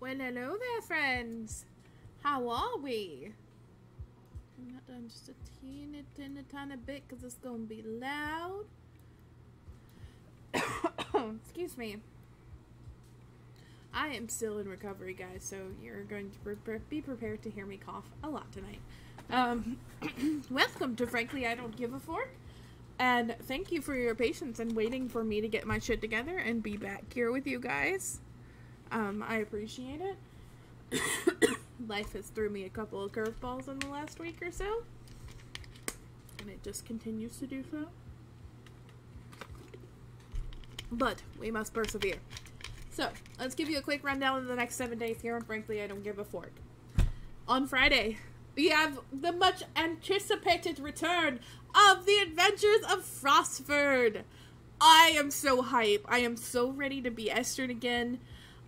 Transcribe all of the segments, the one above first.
Well, hello there, friends. How are we? I'm not done just a teeny, teeny, tiny bit because it's going to be loud. Excuse me. I am still in recovery, guys, so you're going to be prepared to hear me cough a lot tonight. Um, welcome to Frankly I Don't Give a Fork. And thank you for your patience and waiting for me to get my shit together and be back here with you guys. Um, I appreciate it. Life has threw me a couple of curveballs in the last week or so. And it just continues to do so. But we must persevere. So, let's give you a quick rundown of the next seven days here on Frankly I Don't Give a Fork. On Friday, we have the much anticipated return of the Adventures of Frostford. I am so hype. I am so ready to be Esther again.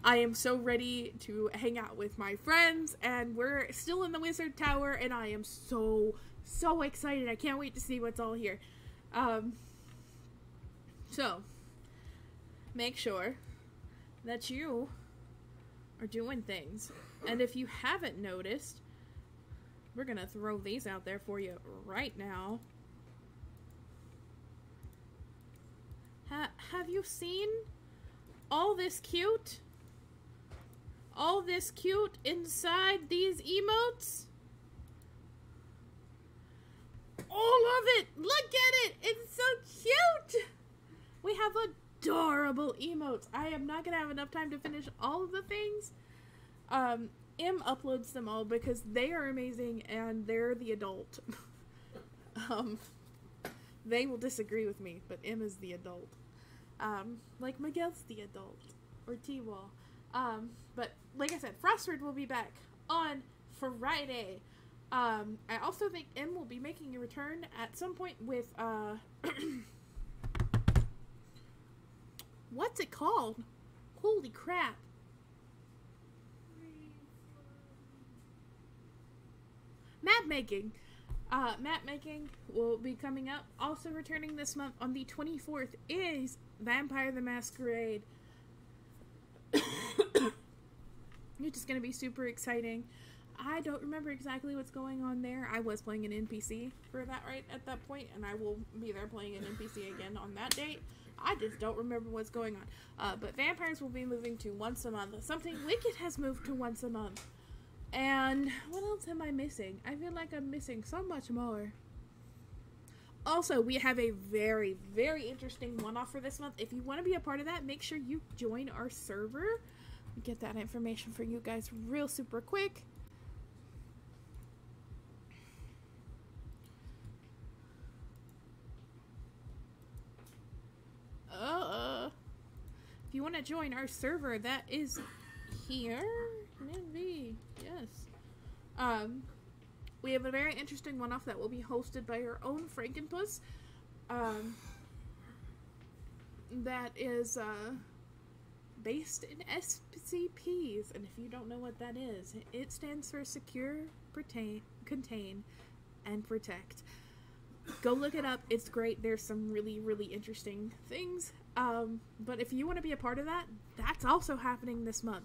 I am so ready to hang out with my friends, and we're still in the Wizard Tower, and I am so, so excited. I can't wait to see what's all here. Um, so, make sure that you are doing things. And if you haven't noticed, we're going to throw these out there for you right now. Ha- have you seen all this cute? All this cute inside these emotes? All of it! Look at it! It's so cute! We have adorable emotes. I am not gonna have enough time to finish all of the things. Um, M uploads them all because they are amazing and they're the adult. um, they will disagree with me, but M is the adult. Um, like Miguel's the adult, or T-Wall. Um, but like I said, Frostford will be back on Friday. Um, I also think M will be making a return at some point with, uh, what's it called? Holy crap. Map making. Uh, map making will be coming up. Also returning this month on the 24th is Vampire the Masquerade. It's just going to be super exciting. I don't remember exactly what's going on there. I was playing an NPC for that right at that point, and I will be there playing an NPC again on that date. I just don't remember what's going on. Uh, but vampires will be moving to once a month. Something Wicked has moved to once a month. And what else am I missing? I feel like I'm missing so much more. Also, we have a very, very interesting one off for this month. If you want to be a part of that, make sure you join our server. Get that information for you guys real super quick. Uh, if you want to join our server, that is here. Maybe. Um, we have a very interesting one-off that will be hosted by our own Frankenpuss. Um, that is uh, based in SCPs, and if you don't know what that is, it stands for Secure, Pertain, Contain, and Protect. Go look it up. It's great. There's some really, really interesting things. Um, but if you want to be a part of that, that's also happening this month.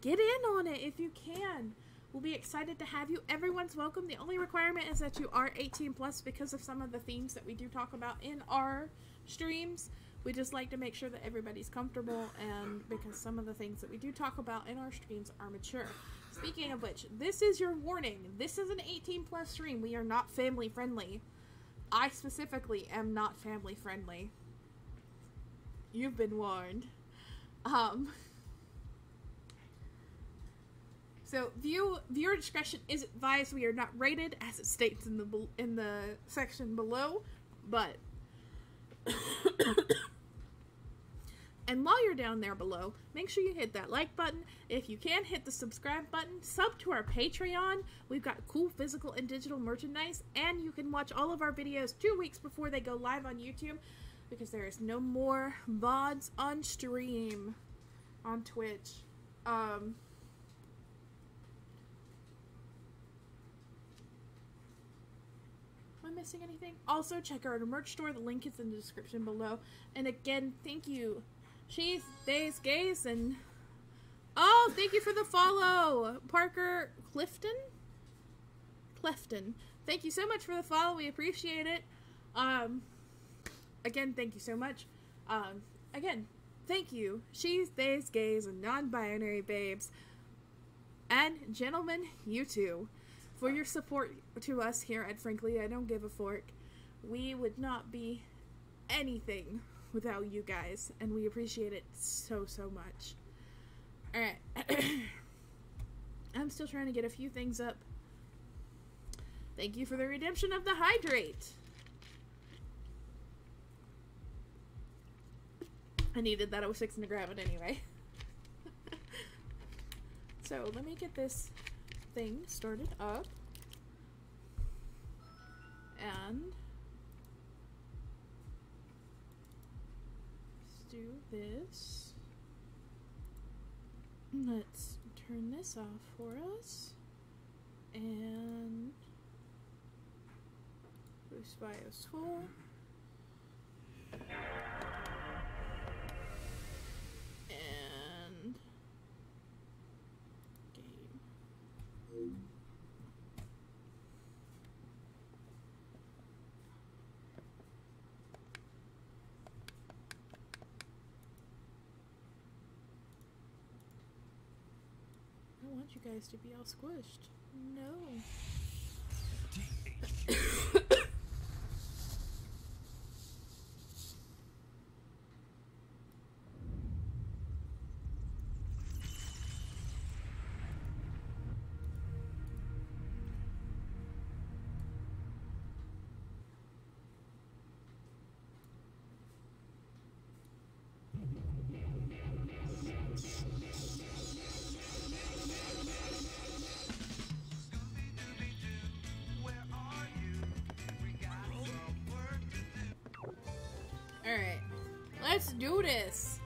Get in on it if you can. We'll be excited to have you. Everyone's welcome. The only requirement is that you are 18 plus because of some of the themes that we do talk about in our streams. We just like to make sure that everybody's comfortable and because some of the things that we do talk about in our streams are mature. Speaking of which, this is your warning. This is an 18 plus stream. We are not family friendly. I specifically am not family friendly. You've been warned. Um So view viewer discretion is advised. We are not rated as it states in the in the section below, but and while you're down there below, make sure you hit that like button. If you can, hit the subscribe button. Sub to our Patreon. We've got cool physical and digital merchandise, and you can watch all of our videos two weeks before they go live on YouTube because there is no more VODs on stream on Twitch. Um, I missing anything? Also, check out our merch store. The link is in the description below. And again, thank you, She's Days Gays, and oh, thank you for the follow, Parker Clifton. Clifton, thank you so much for the follow. We appreciate it. Um, again, thank you so much. Um, again, thank you, she's, theys, gays, and non-binary babes, and gentlemen, you too, for your support to us here at Frankly I Don't Give a Fork. We would not be anything without you guys, and we appreciate it so, so much. Alright. I'm still trying to get a few things up. Thank you for the redemption of the hydrate. I needed that. I was fixing to grab it anyway. so let me get this thing started up. And let's do this. Let's turn this off for us. And Boost BIOS 4. You guys to be all squished. No. do this.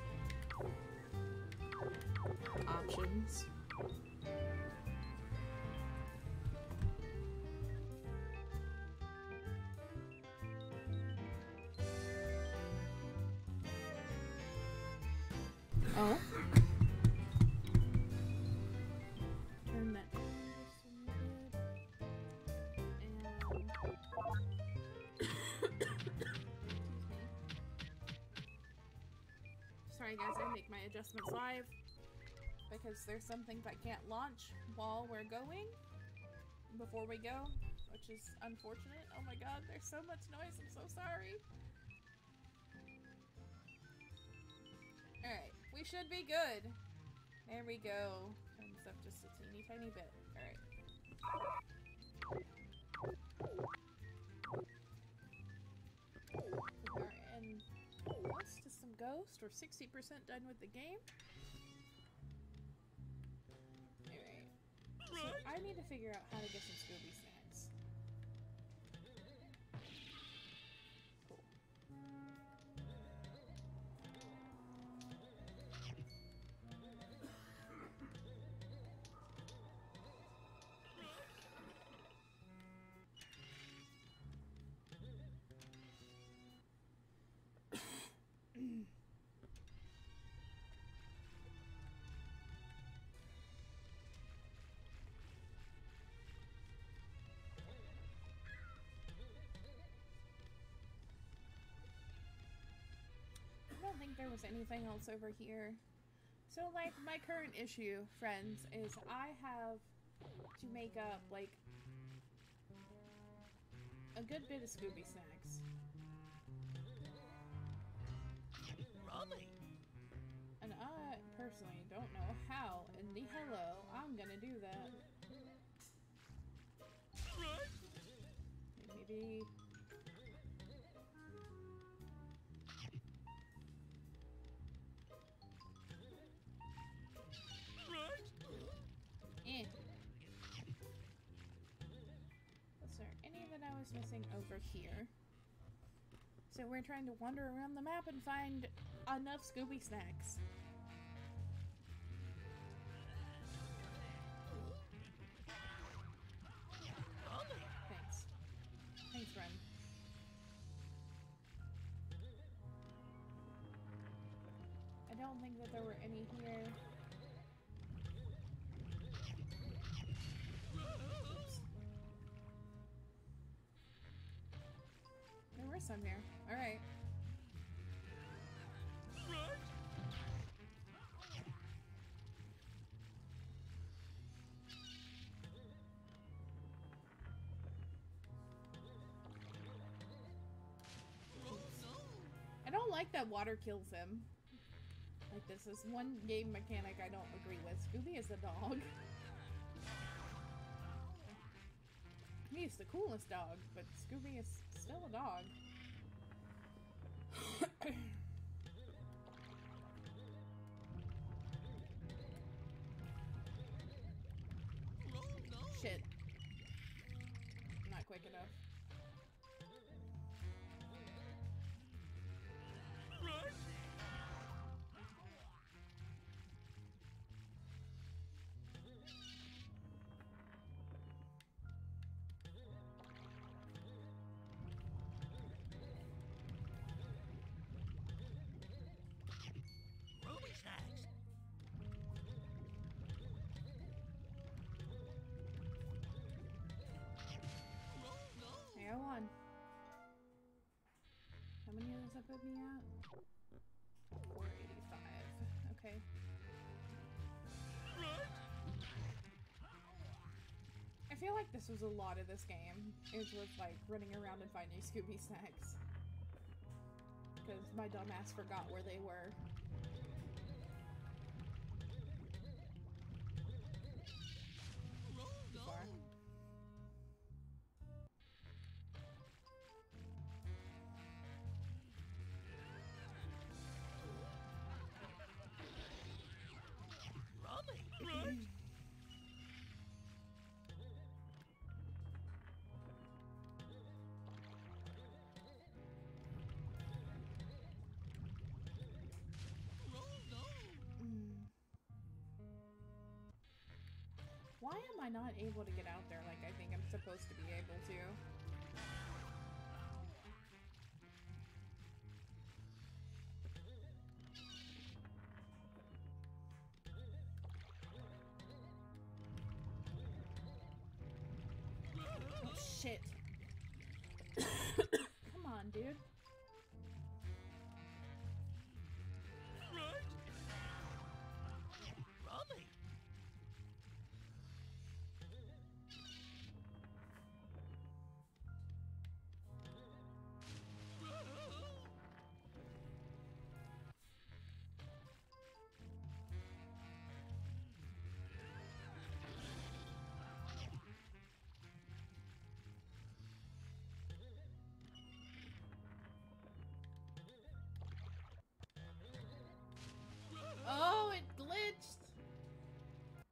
Guys, I make my adjustments live because there's some things I can't launch while we're going before we go, which is unfortunate. Oh my god, there's so much noise, I'm so sorry. Alright, we should be good. There we go. This up just a teeny tiny bit. Alright. Ghost. We're 60% done with the game. Alright. So I need to figure out how to get some Scooby snacks. Don't think there was anything else over here. So, like, my current issue, friends, is I have to make up, like, a good bit of Scooby snacks. And I personally don't know how in the hello I'm gonna do that. Maybe. Was missing over here? So we're trying to wander around the map and find enough Scooby snacks. I'm here. Alright. I don't like that water kills him. Like, this is one game mechanic I don't agree with. Scooby is a dog. He's the coolest dog, but Scooby is still a dog. Okay. Hey, I. How many does that put me at? 485. Okay. I feel like this was a lot of this game. Is with like running around and finding Scooby snacks. Because my dumbass forgot where they were. Am I not able to get out there like I think I'm supposed to be able to?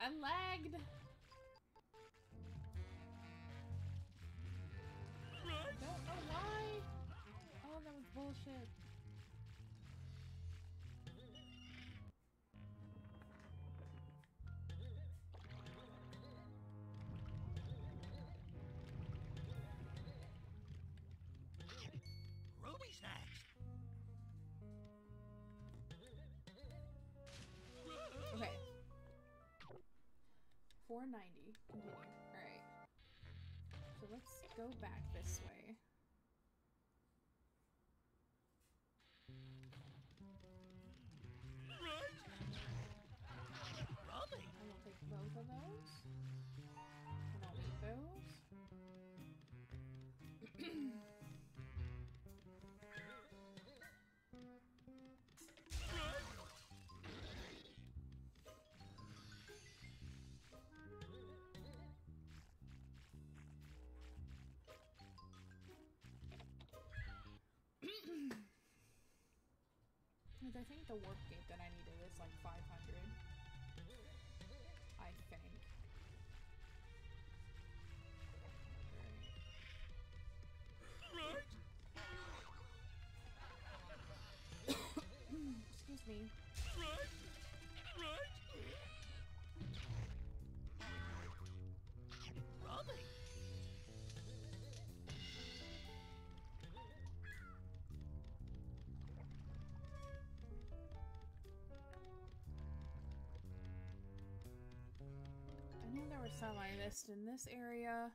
I lagged. 490. Continue. Alright. So let's go back this way. I think the warp gate that I needed is like 500. Were some I missed in this area.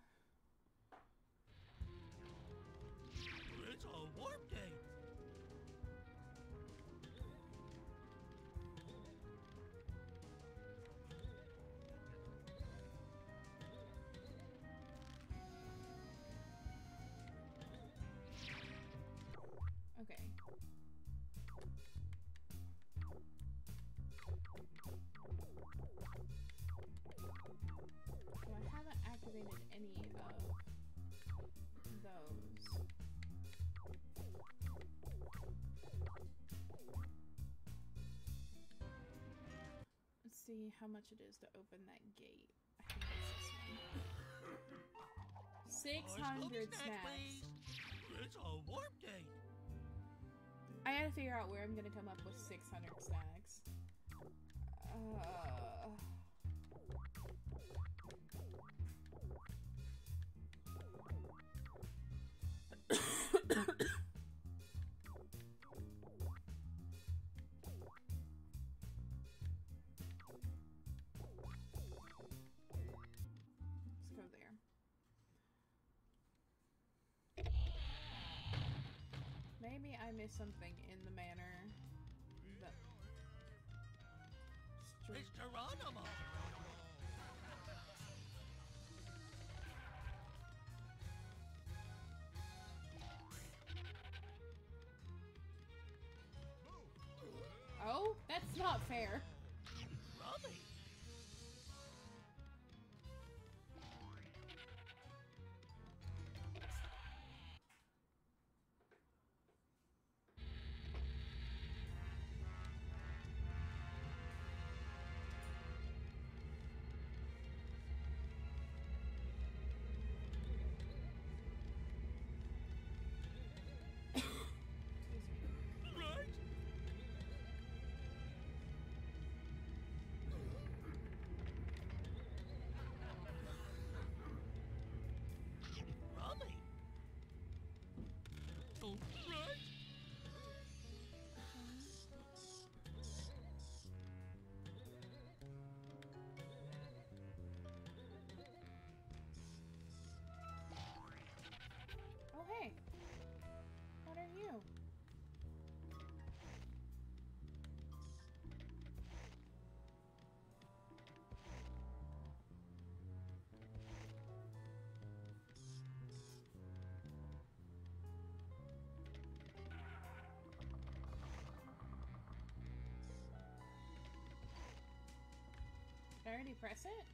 Activated any of those. Let's see how much it is to open that gate. I think it's this one. Six More hundred Scooby snacks. It's a warp gate. I gotta figure out where I'm gonna come up with 600 snacks. Uh, missed something in the manor. That... Str- It's Geronimo. Oh, that's not fair. Already press it?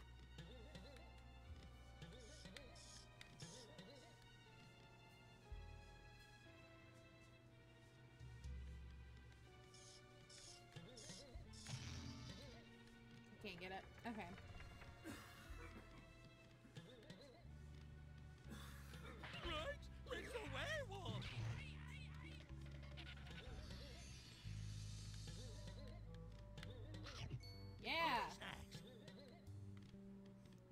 Can't get it. Okay.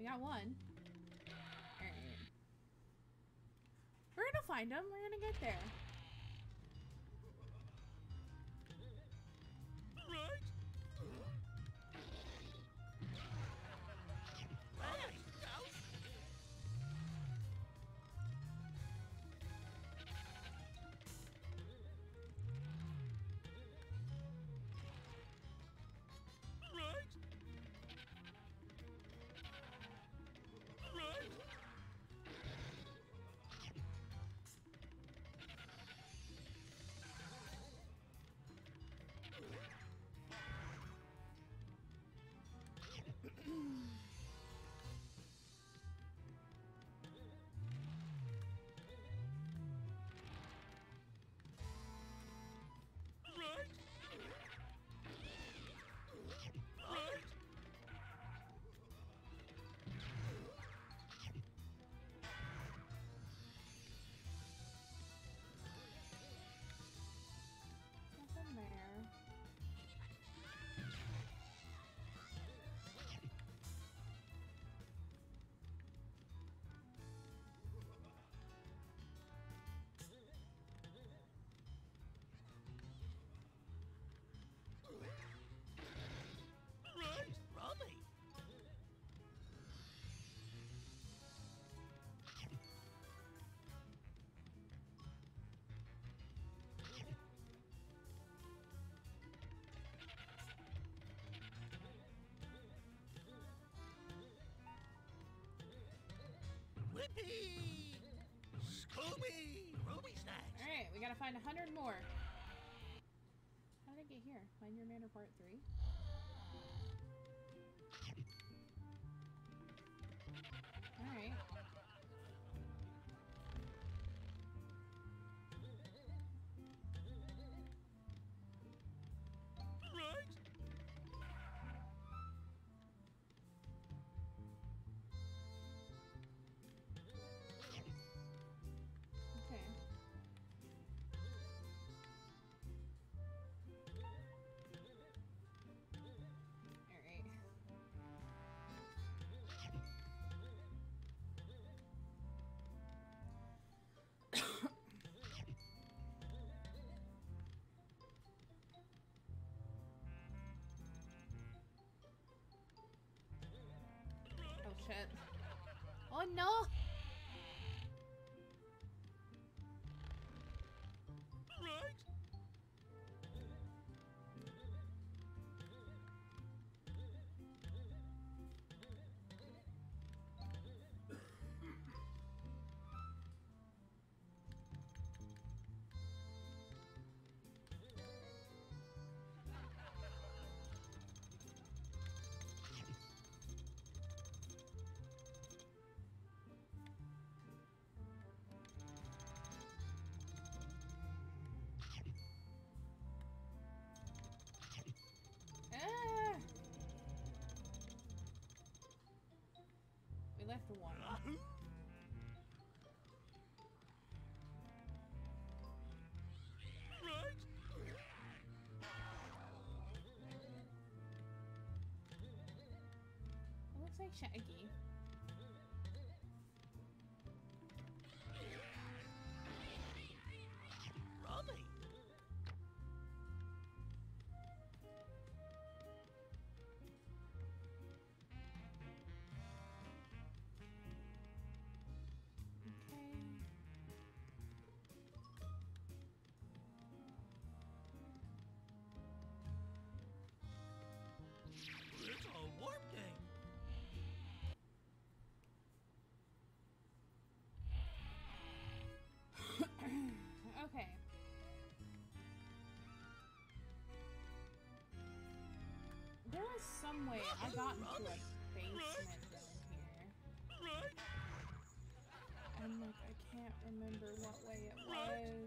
We got one. Alright. We're gonna find him. We're gonna get there. Scooby! Ruby snacks! Alright, we gotta find a hundred more. How did I get here? Find your manor part three? Alright. Oh no! One. Yahoo! Right? It looks like Shaggy. Some way I got into a basement down here. And like I can't remember what way it was.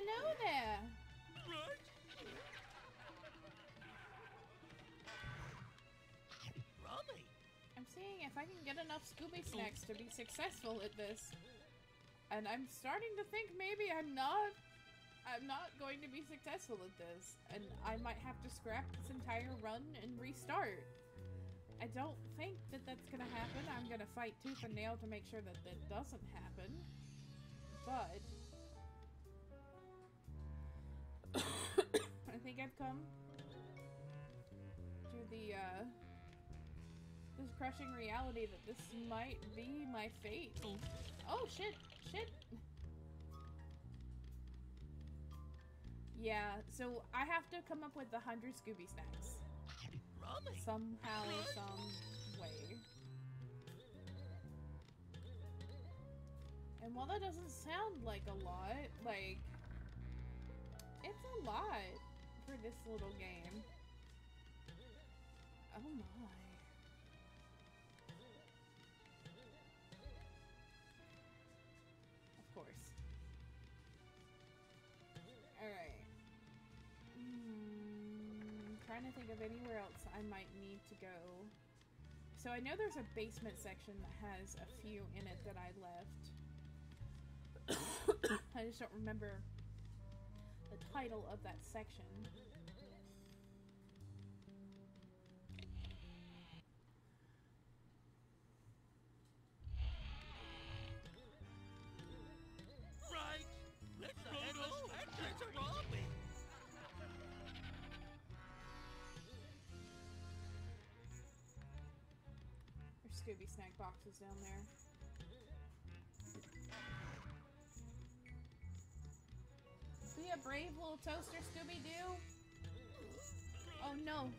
Hello there. Right? Rummy. I'm seeing if I can get enough Scooby Snacks to be successful at this. And I'm starting to think maybe I'm not I'm not going to be successful at this. And I might have to scrap this entire run and restart. I don't think that that's gonna happen. I'm gonna fight tooth and nail to make sure that that doesn't happen. But think I've come to the uh this crushing reality that this might be my fate. Oh shit, shit. Yeah, so I have to come up with the hundred Scooby snacks somehow, some way. And while that doesn't sound like a lot, like it's a lot for this little game. Oh my. Of course. Alright. Hmm, trying to think of anywhere else I might need to go. So I know there's a basement section that has a few in it that I left. I just don't remember the title of that section. Right? It's a headless spectre. It's a There's Scooby snack boxes down there. A brave little toaster, Scooby Doo. Oh no.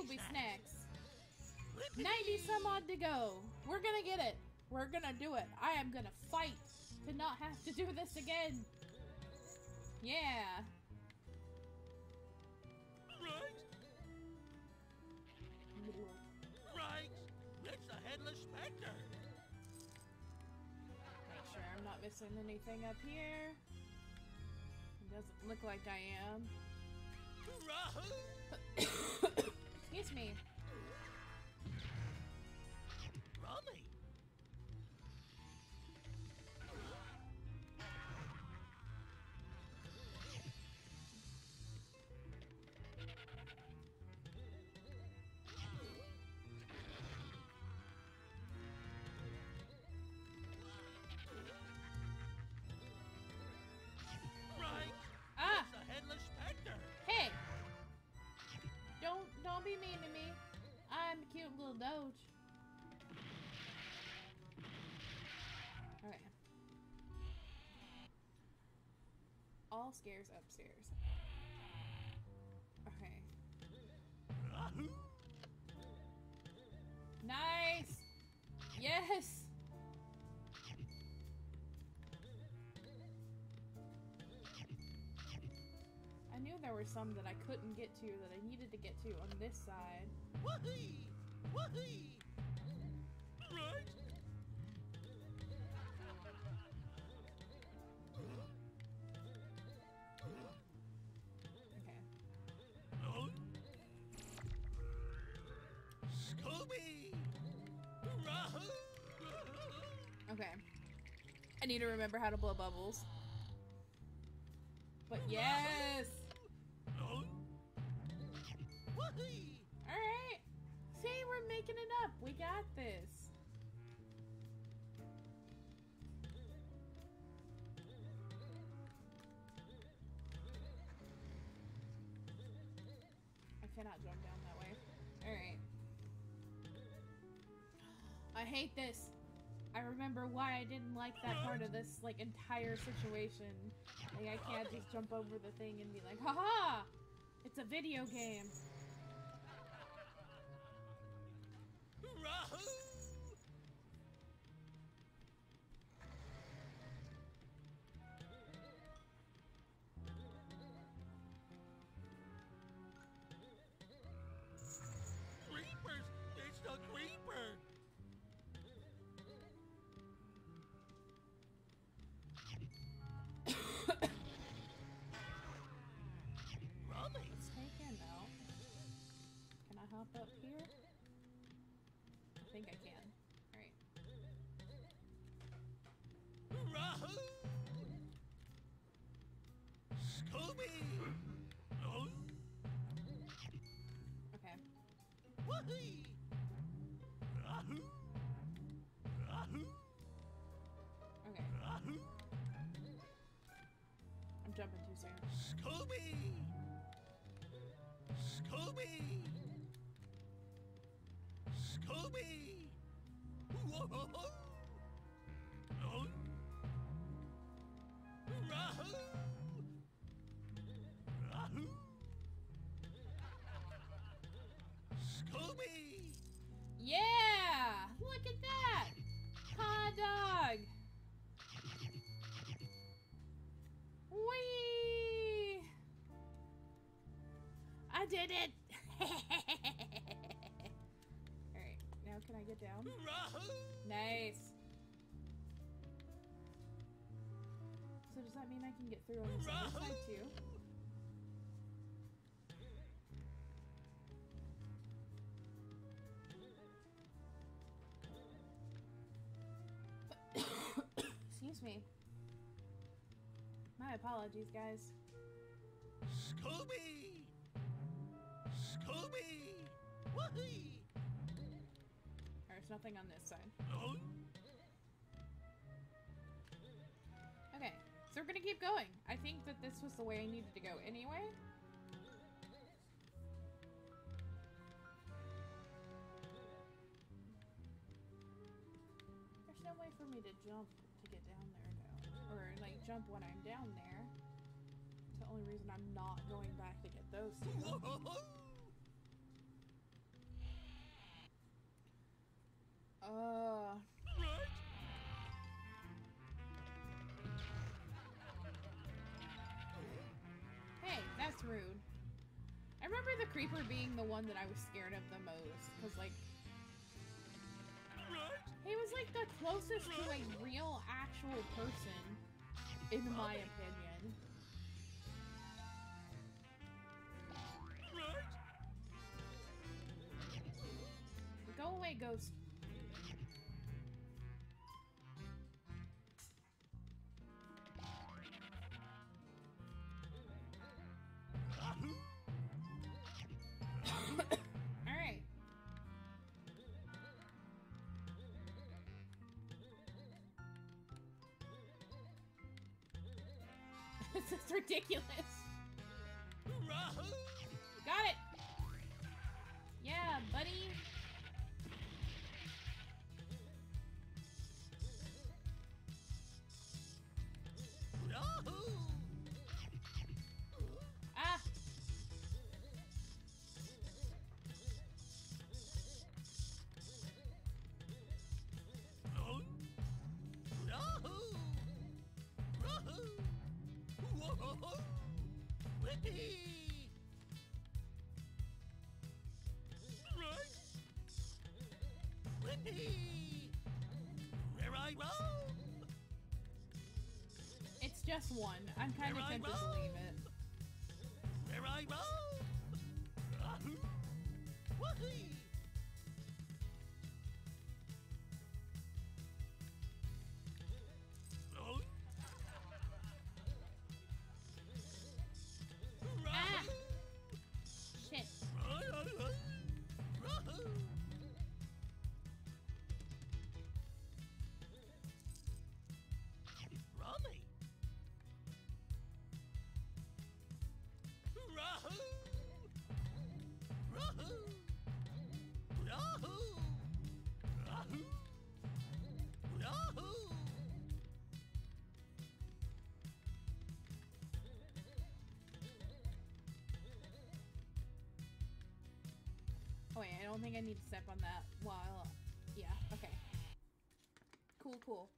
Scooby snacks. 90 some odd to go. We're gonna get it. We're gonna do it. I am gonna fight to not have to do this again. Yeah. Right, right. It's the headless specter. Make sure I'm not missing anything up here. It doesn't look like I am. Rahoo! Excuse me. Cute little doge. Okay. All scares upstairs. Okay. Nice! Yes! I knew there were some that I couldn't get to that I needed to get to on this side. Wahee! Right? Okay. Oh. Scooby! Okay. I need to remember how to blow bubbles. But yes! Oh. Making it up. We got this. I cannot jump down that way. Alright. I hate this. I remember why I didn't like that part of this like entire situation. Like I can't just jump over the thing and be like, haha! It's a video game. Rahoo! Think I can. Alright. Scooby! Okay. wahee! Rahoo! Rahoo! Okay. Rahoo! I'm jumping too soon. Scooby! Scooby! Scooby! Whoa! Hmm. Mean I can get through on this other side too? Excuse me. My apologies, guys. Scooby! Scooby! There's nothing on this side. Oh, So we're gonna keep going. I think that this was the way I needed to go anyway. There's no way for me to jump to get down there though. Or like jump when I'm down there. It's the only reason I'm not going back to get those two. Uh that's rude. I remember the creeper being the one that I was scared of the most. Because, like, he was, like, the closest to a real, actual person, in my opinion. Go away, ghost. Ridiculous. Where I! It's just one. I'm kind of tempted to leave it. Where I! Rahoo! Wait, I don't think I need to step on that while... Yeah, okay. Cool, cool.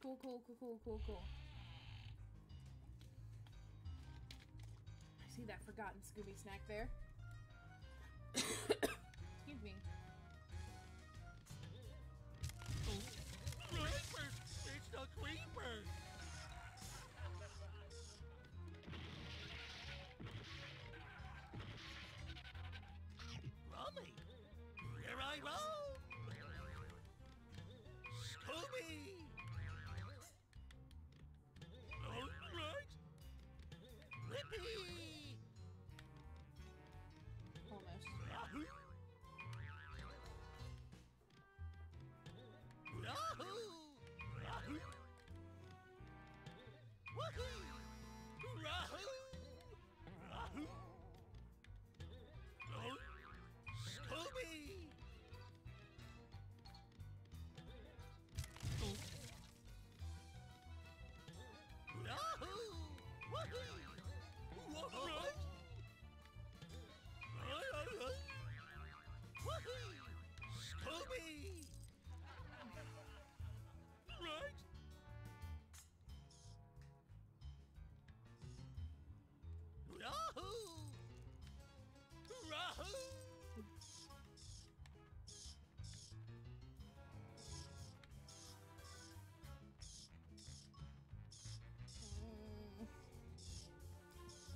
Cool, cool, cool, cool, cool, cool. I see that forgotten Scooby snack there.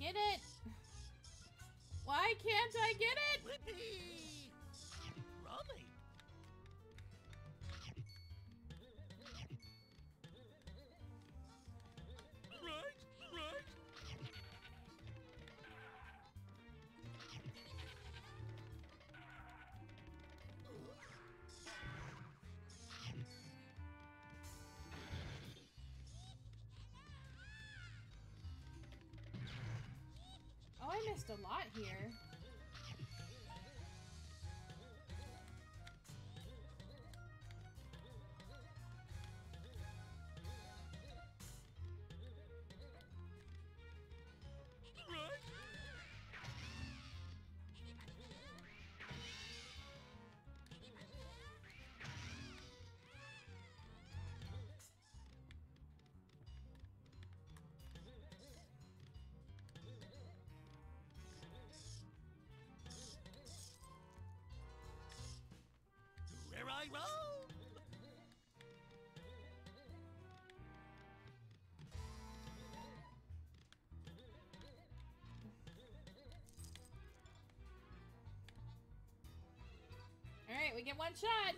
Get it! Why can't I get it? A lot here. Tyrone! Alright, we get one shot!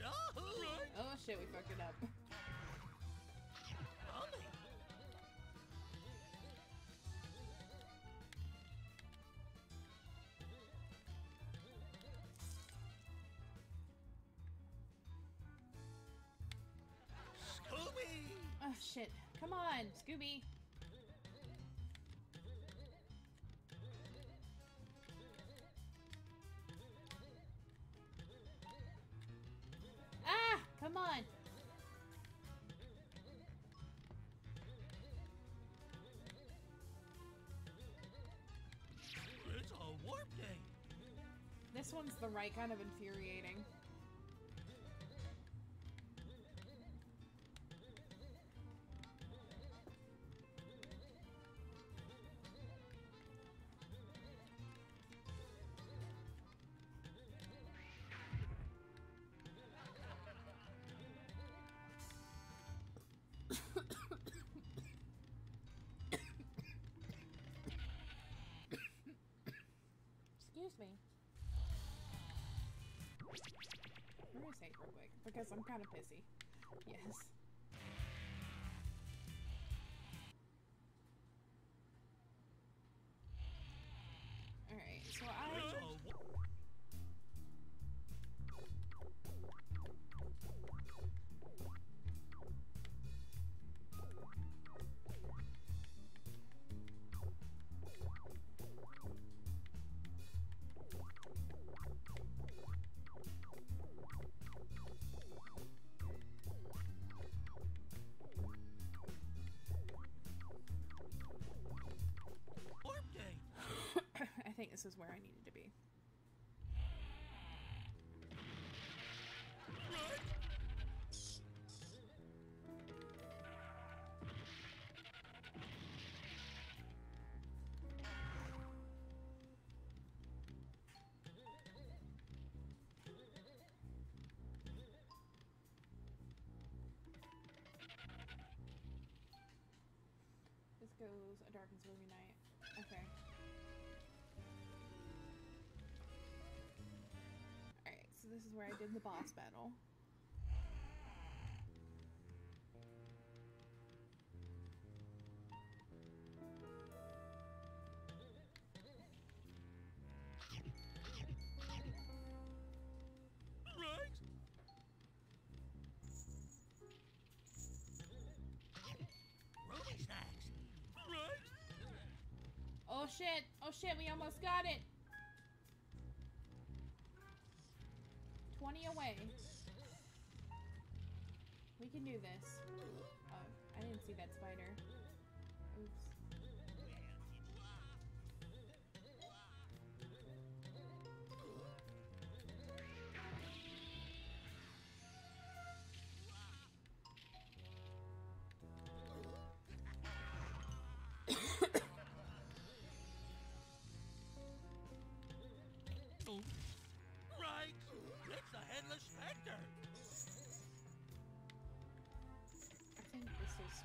Oh shit, we fucked it up. Come on, Scooby. Ah! Come on. It's a warp. This one's the right kind of infuriating. Say real quick because I'm kind of pissy. Yes. Goes a dark and stormy night. Okay. Alright, so this is where I did the boss Oh shit! Oh shit, we almost got it! 20 away. We can do this. Oh, I didn't see that spider.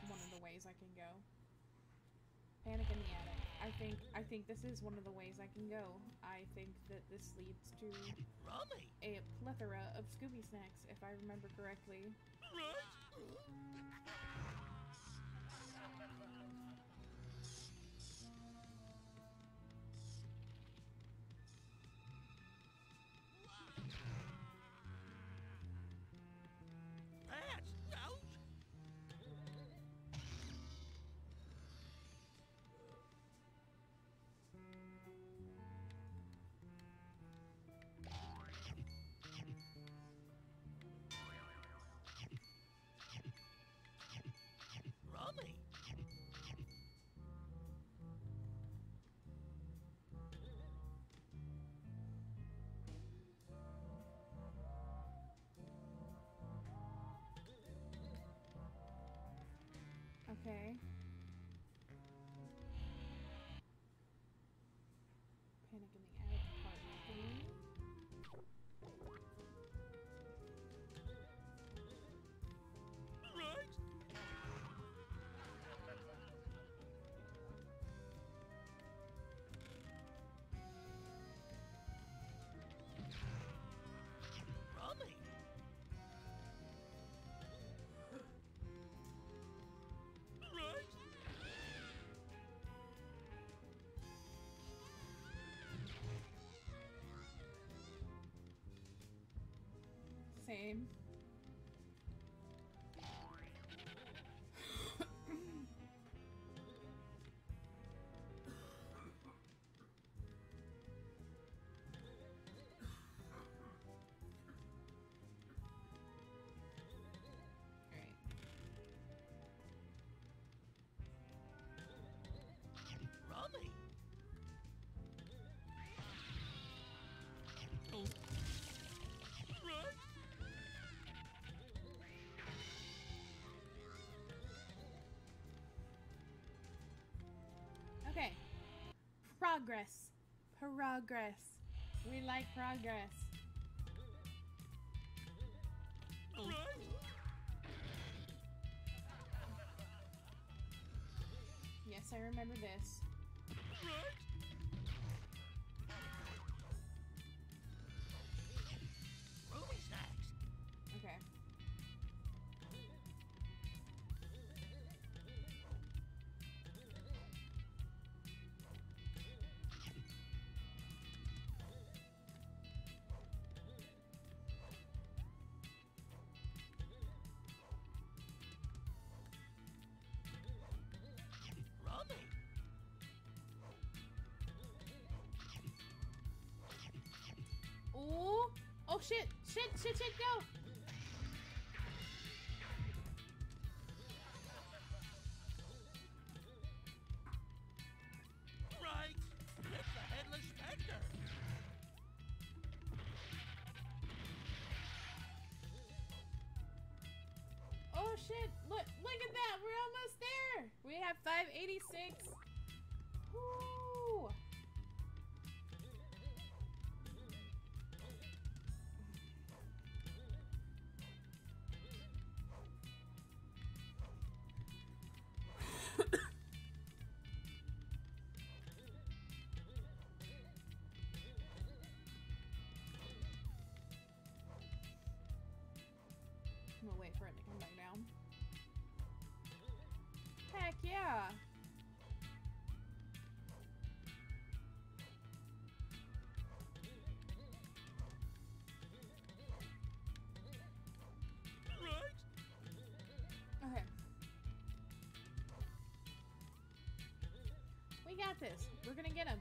One of the ways I can go. Panic in the attic. I think I think this is one of the ways I can go. I think that this leads to Rummy. a plethora of Scooby snacks, if I remember correctly. Right. Okay. Same. Progress. Progress. We like progress. Right. Yes, I remember this. Shit. Shit, shit, shit, go. Right. It's the headless specter. Oh shit. Look, look at that. We're almost there. We have 586. Woo. I'm gonna wait for it to come back down. Heck yeah! We got this. We're gonna get him.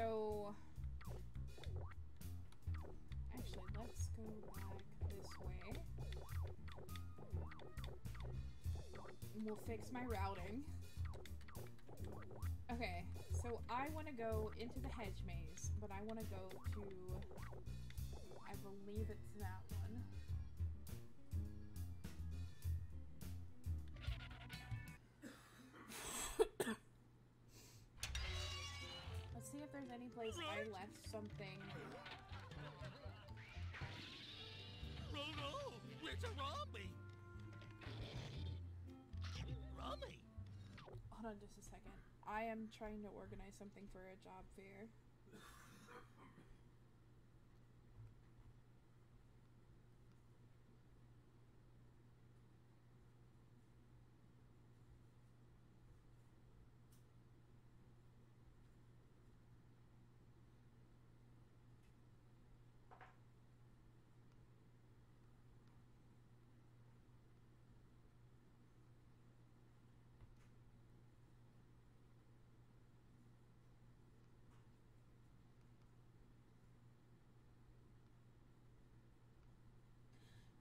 So. Actually, let's go back this way. We'll fix my routing. Okay, so I want to go into the hedge maze, but I want to go to. I believe it's that place I left something. It's a Rummy. Rummy. Hold on just a second. I am trying to organize something for a job fair.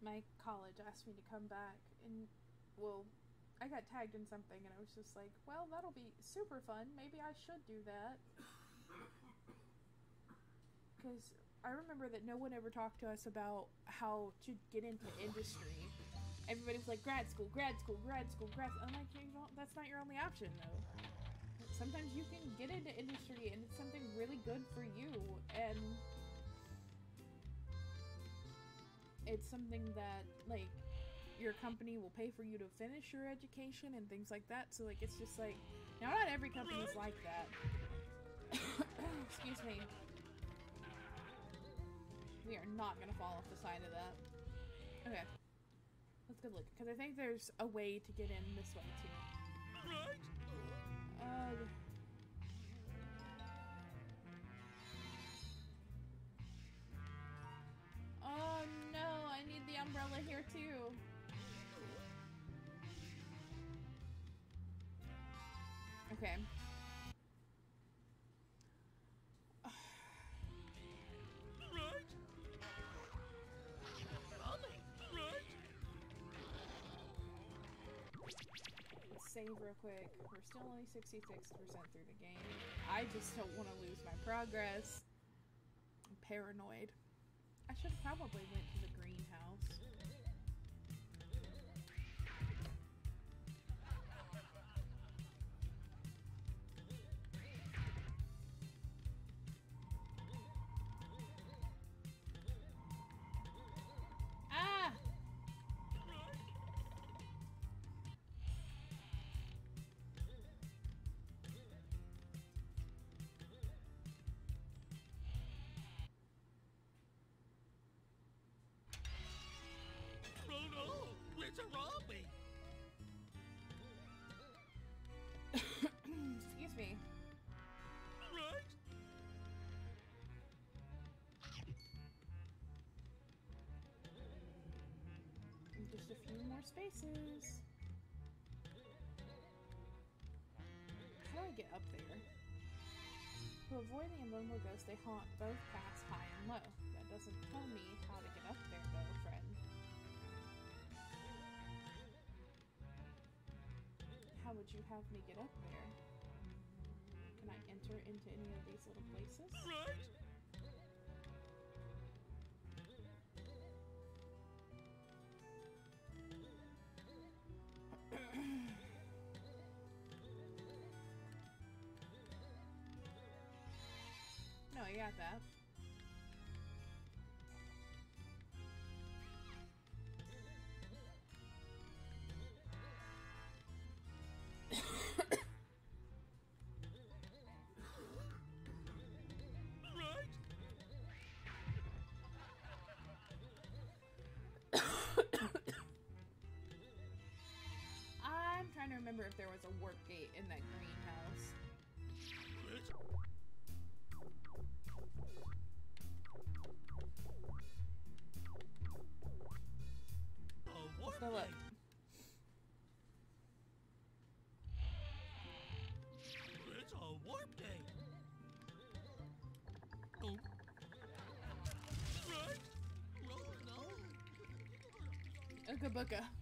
My college asked me to come back, and well, I got tagged in something, and I was just like, well, that'll be super fun. Maybe I should do that. Because I remember that no one ever talked to us about how to get into industry. Everybody was like, grad school, grad school, grad school, grad. I'm like, that's not your only option though. Sometimes you can get into industry, and it's something really good for you, and it's something that like your company will pay for you to finish your education and things like that. So like it's just like now not every company is like that. Excuse me. We are not gonna fall off the side of that. Okay. Let's go look. Because I think there's a way to get in this way too. Right? Uh Oh no, I need the umbrella here too. Okay. Right? Right? Save real quick. We're still only 66% through the game. I just don't want to lose my progress. I'm paranoid. I should probably went to the greenhouse. Frodo! It's a Rummy! Excuse me. Right? Just a few more spaces. How do I get up there? To avoid the invulnerable ghosts, they haunt both paths high and low. That doesn't tell me how to get up there, though, friend. How would you have me get up there? Can I enter into any of these little places? Right? No, I got that. Remember if there was a warp gate in that greenhouse. Right? A warp look. gate. It's a warp gate. Oh. Right? Rolling on. Ooga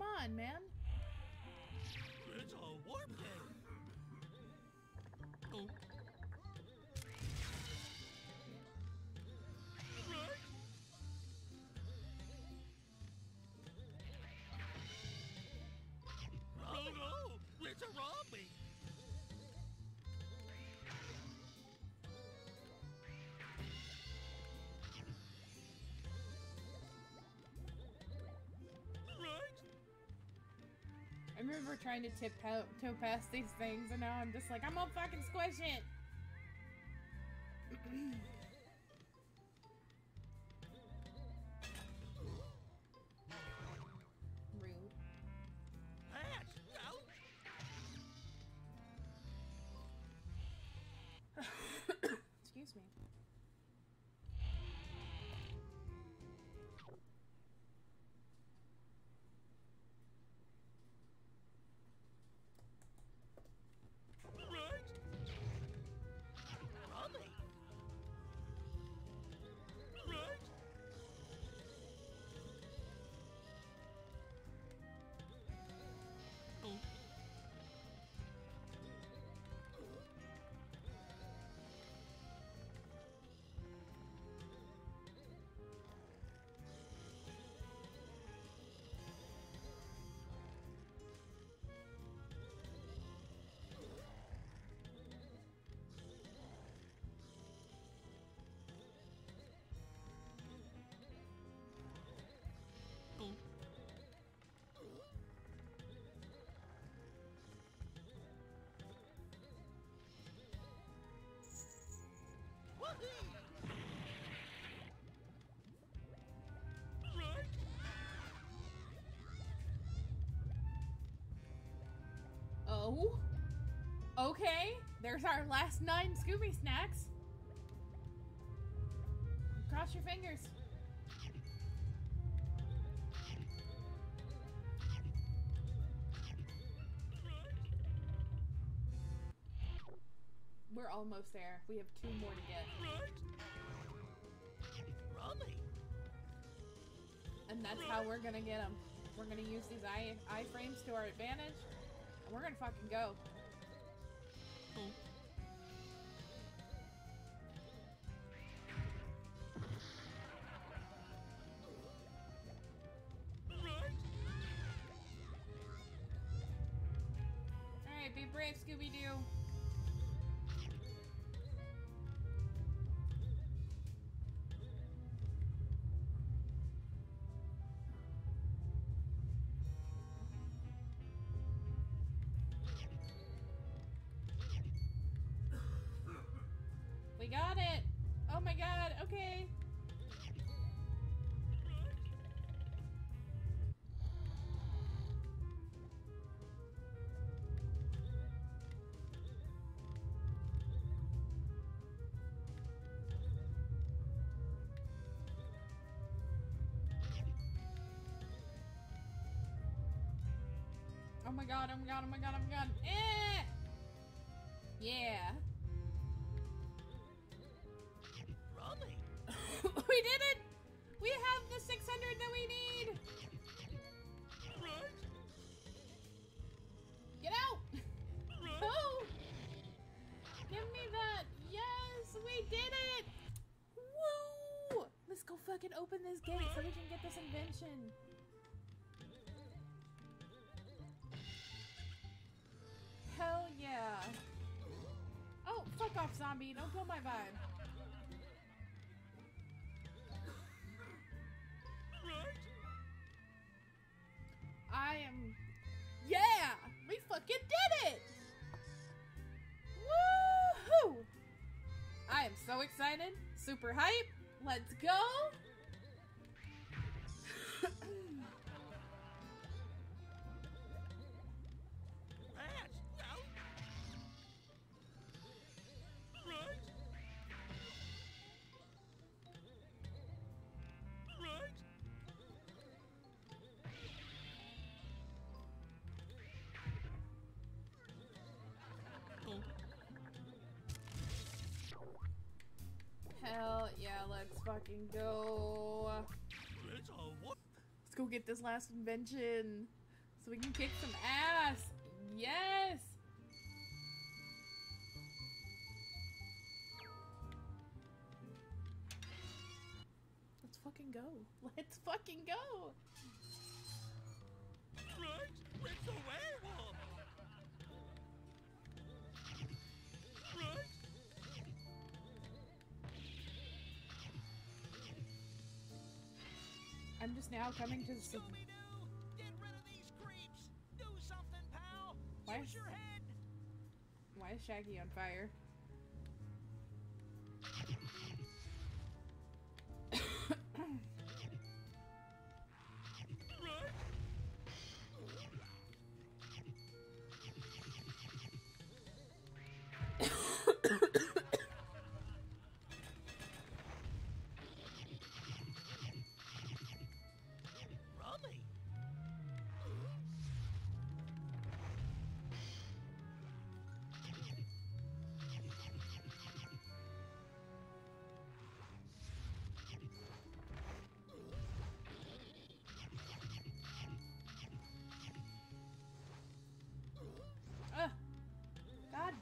come on, man. It's a warp gate. Oh. Right? Frodo, it's a Rummy. I remember trying to tiptoe toe past these things, and now I'm just like, I'm gonna fucking squish it. Okay, there's our last nine Scooby snacks. Cross your fingers. We're almost there. We have two more to get. And that's how we're gonna get them. We're gonna use these eye iframes to our advantage. We're gonna fucking go. Oh. Right. Alright, be brave, Scooby okay. Oh my god, oh my god, oh my god, oh my god. Eh! Yeah. Open this gate so we can get this invention. Hell yeah. Oh, fuck off, zombie. Don't kill my vibe. I am. Yeah! We fucking did it! Woohoo! I am so excited. Super hype. Let's go! Fucking go. Let's go get this last invention so we can kick some ass. Yes! Let's fucking go. Let's fucking go. just now coming to the... Why. Why is Shaggy on fire?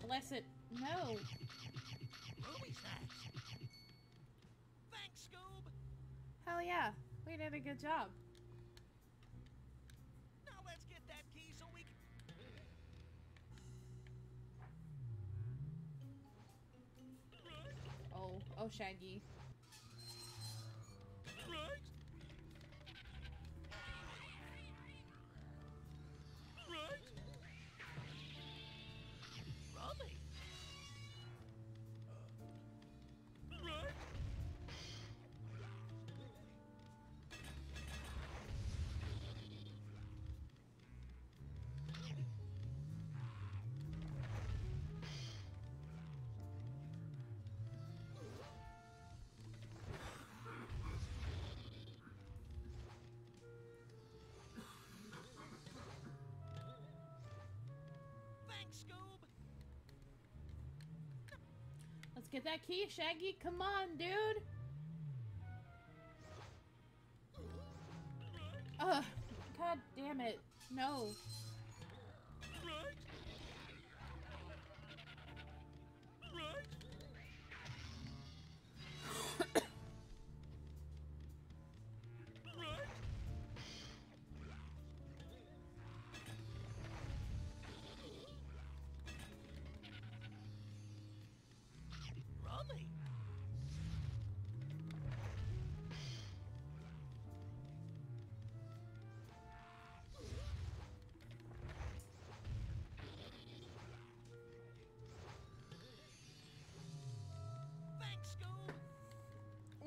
God bless it. No. Ruby snacks. Thanks, Scoob. Hell yeah. We did a good job. Now let's get that key so we can. Oh, oh, Shaggy. Scoob. Let's get that key, Shaggy. Come on, dude. Ugh. God damn it. No.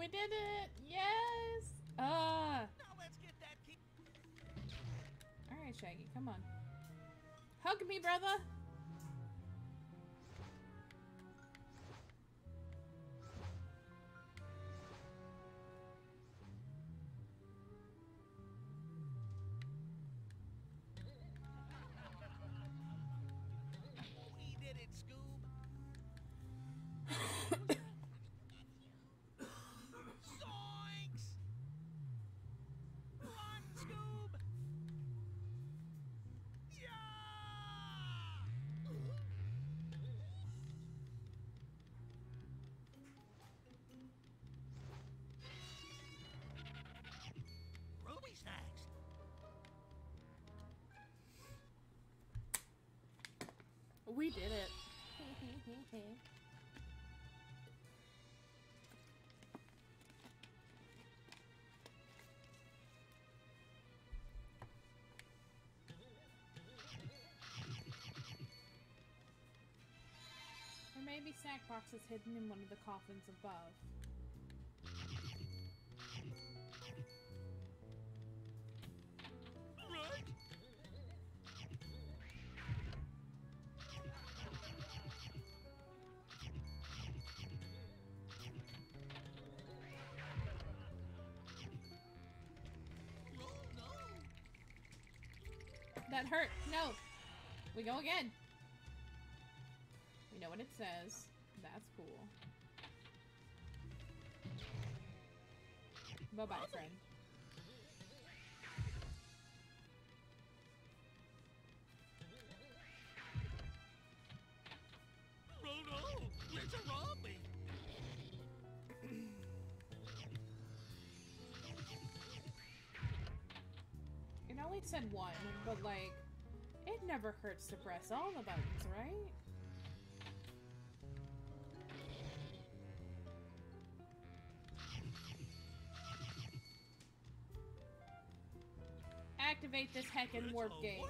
We did it. Yes. Ah. Now let's get that key. All right, Shaggy. Come on. Hug me, brother. We did it. There may be snack boxes hidden in one of the coffins above. Hurt. No. We go again. We know what it says. That's cool. Bye bye, friend. Oh no! It's a zombie! It only said one, but like, it never hurts to press all the buttons, right? Activate this heckin' warp. Warp gate,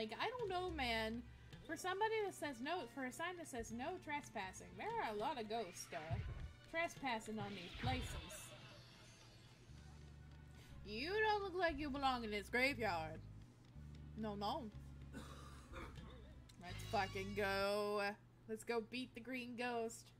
Like, I don't know, man. For somebody that says no, for a sign that says no trespassing, there are a lot of ghosts uh, trespassing on these places. You don't look like you belong in this graveyard. No, no. Let's fucking go. Let's go beat the green ghost.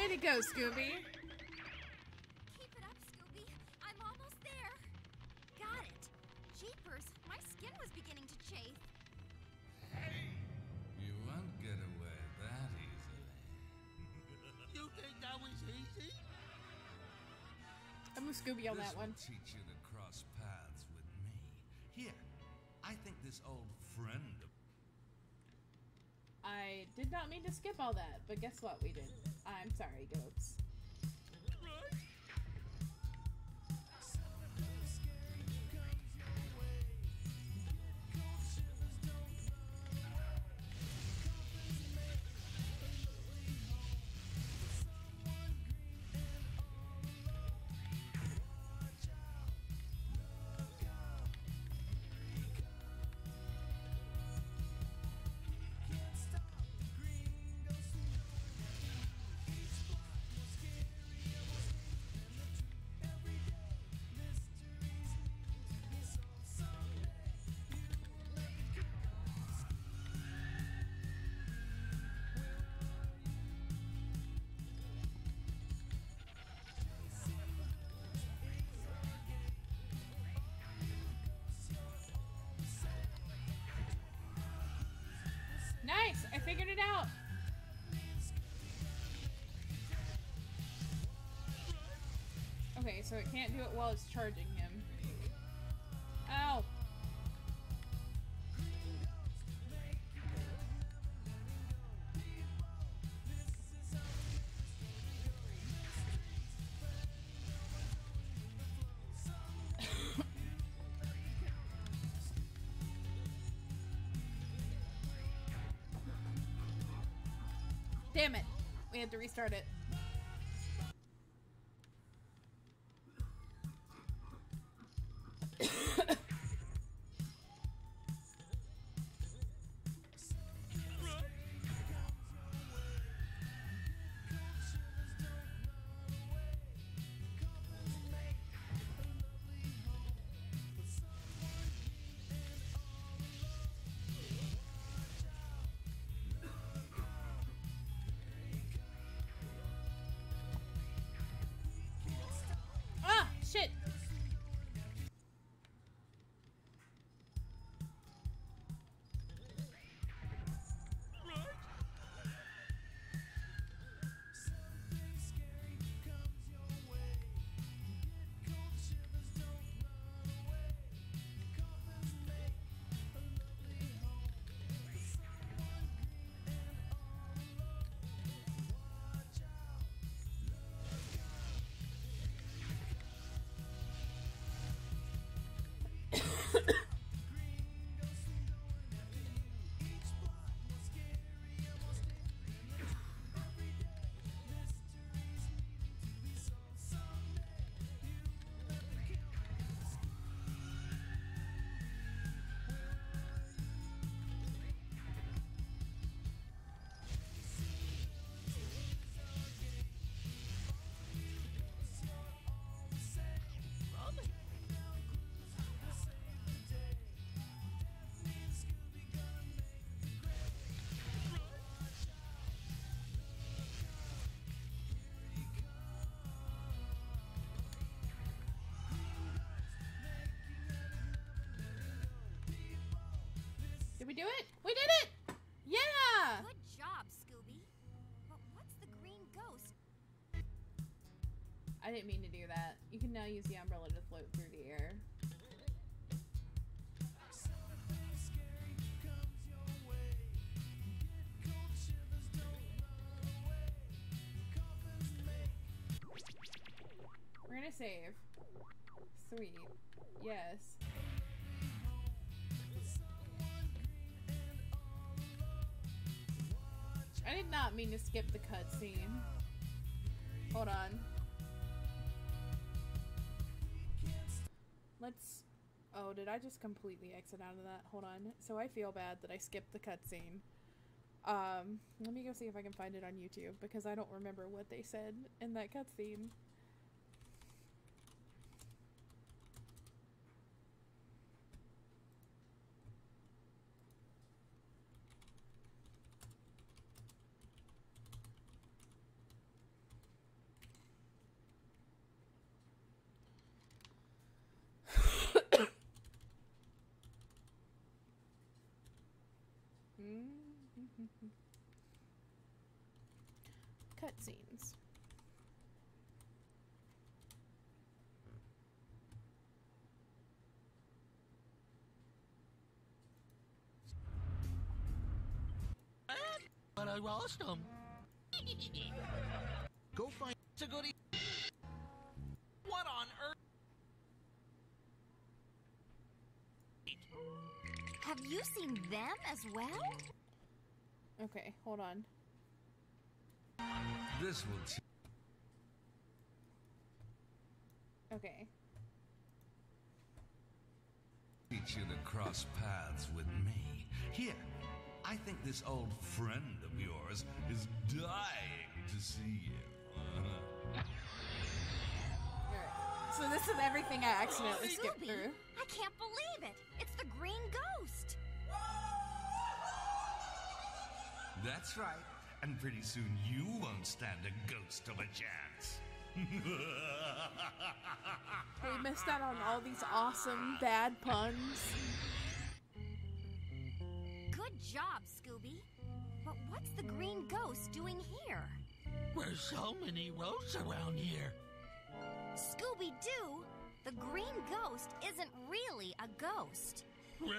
Way to go, Scooby. Keep it up, Scooby. I'm almost there. Got it. Jeepers, my skin was beginning to chafe. You won't get away that easily. You think that was easy? I'm with Scooby on this that one. will teach you to cross paths with me. Here, I think this old friend of I did not mean to skip all that, but guess what? We did. I'm sorry, goats. So it can't do it while it's charging him. Ow! Damn it! We had to restart it. Did we do it? We did it! Yeah! Good job, Scooby. But what's the green ghost? I didn't mean to do that. You can now use the umbrella to float through the air. We're gonna save. Sweet. Yes. I did not mean to skip the cutscene. Hold on. Let's. Oh, did I just completely exit out of that? Hold on. So I feel bad that I skipped the cutscene. Um, let me go see if I can find it on YouTube because I don't remember what they said in that cutscene. Mm-hmm. Cutscenes. But I lost him. Go find. It's a goodie. What on earth? Have you seen them as well? Okay, hold on. This will t- Okay. teach you to cross paths with me. Here, I think this old friend of yours is dying to see you. Alright. So this is everything I accidentally oh, skipped Scooby, through. I can't believe it. It's the green ghost. That's right. And pretty soon you won't stand a ghost of a chance. We missed out on all these awesome bad puns. Good job, Scooby. But what's the green ghost doing here? There's so many roads around here. Scooby Doo, the green ghost isn't really a ghost. Well,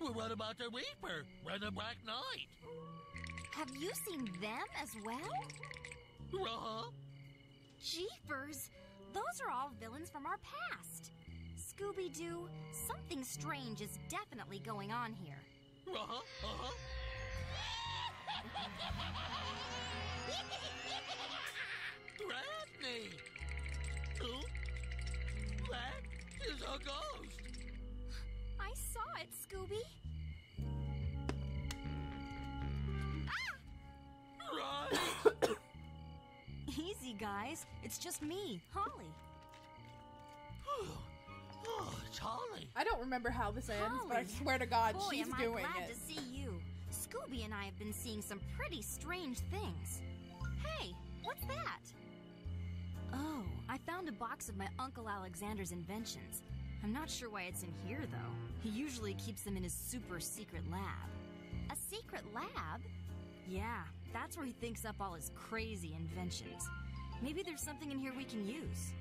well, what about the Reaper and the Black Knight? Have you seen them as well? Uh-huh. Jeepers! Those are all villains from our past. Scooby Doo, something strange is definitely going on here. Uh-huh. Uh-huh. Daphne! Who? That is a ghost! I saw it, Scooby. Guys. It's just me, Holly. oh, it's Holly. I don't remember how this ends, but I swear to God, Boy, she's am I doing glad it. to see you. Scooby and I have been seeing some pretty strange things. Hey, what's that? Oh, I found a box of my Uncle Alexander's inventions. I'm not sure why it's in here, though. He usually keeps them in his super secret lab. A secret lab? Yeah, that's where he thinks up all his crazy inventions. Maybe there's something in here we can use.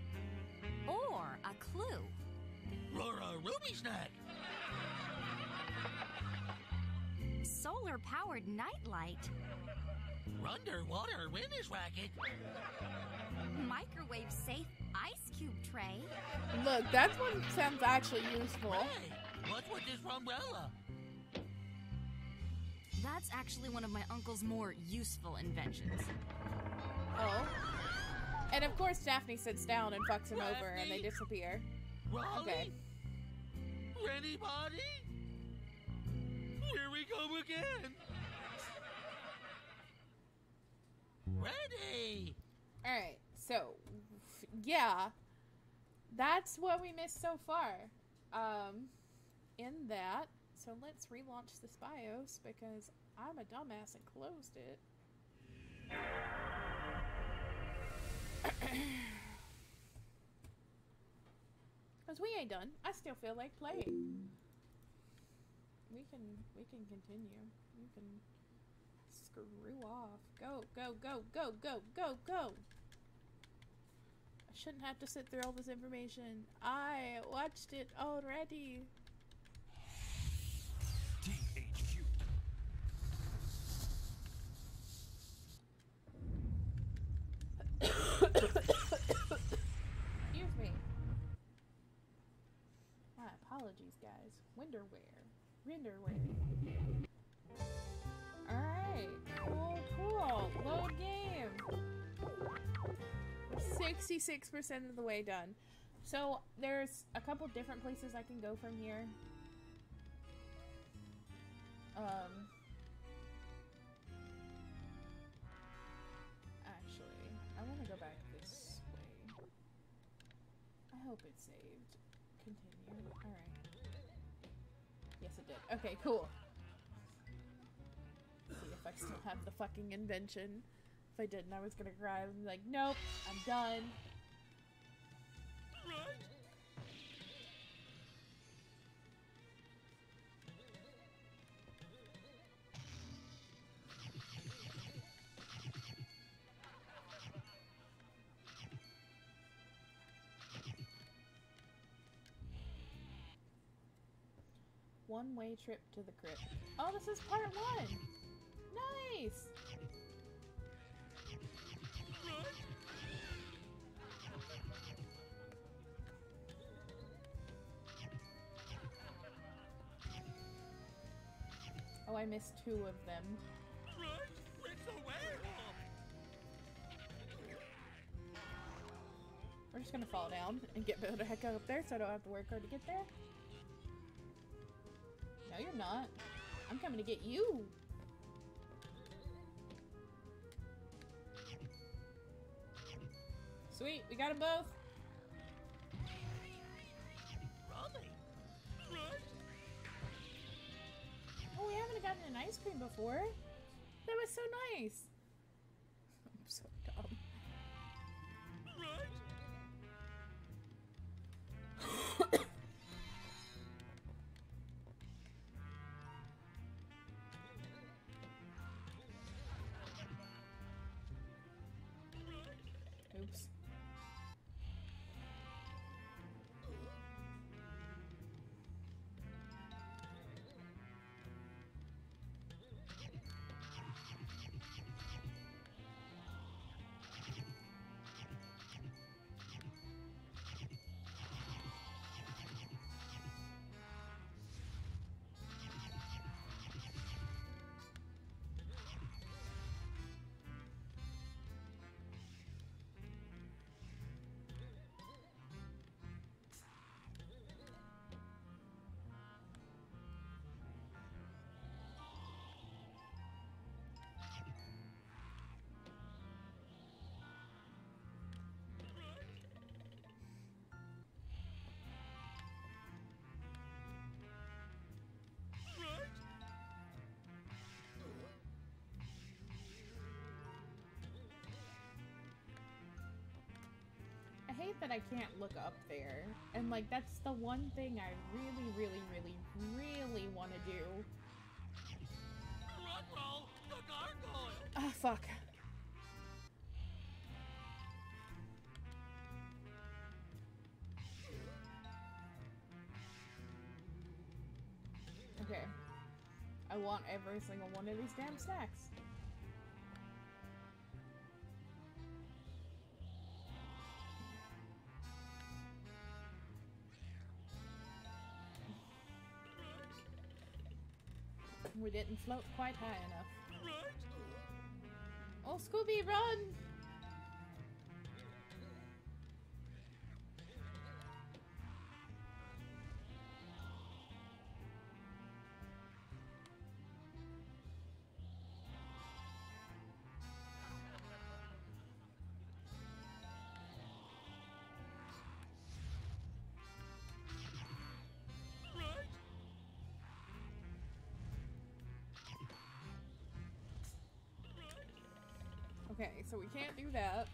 Or a clue. Or a ruby snack. Solar powered nightlight. Underwater winner's racket. Microwave safe ice cube tray. Look, that one sounds actually useful. Hey, what's with this umbrella? That's actually one of my uncle's more useful inventions. Oh. And of course, Daphne sits down and fucks him over, and they disappear. Raleigh? Okay. Anybody? Here we go again. Ready? Alright, so, yeah. That's what we missed so far. Um, in that, so let's relaunch this BIOS because I'm a dumbass and closed it. Because we ain't done. I still feel like playing. we can we can continue. You can screw off. Go, go, go, go, go, go, go. I shouldn't have to sit through all this information. I watched it already. THQ. Excuse me. My apologies, guys. Winterwear. RenderWare. Alright. Cool, cool. Load game. 66% of the way done. So, there's a couple different places I can go from here. Um. Actually, I want to go back this way. I hope it's saved. Did. Okay, cool. See if I still have the fucking invention. If I didn't, I was gonna cry and be like, nope, I'm done. Right? One way trip to the crypt. Oh, this is part one! Nice! Oh, I missed two of them. We're just gonna fall down and get the heck up there so I don't have to work hard to get there. You're not. I'm coming to get you. Sweet, we got them both. Right? Oh, we haven't gotten an ice cream before. That was so nice. That I can't look up there. And like that's the one thing I really, really, really, really want to do. Roll the gargoyle. Ah, fuck. Okay. I want every single one of these damn snacks. Float quite high enough. Right? Oh, Scooby, run! We can't do that.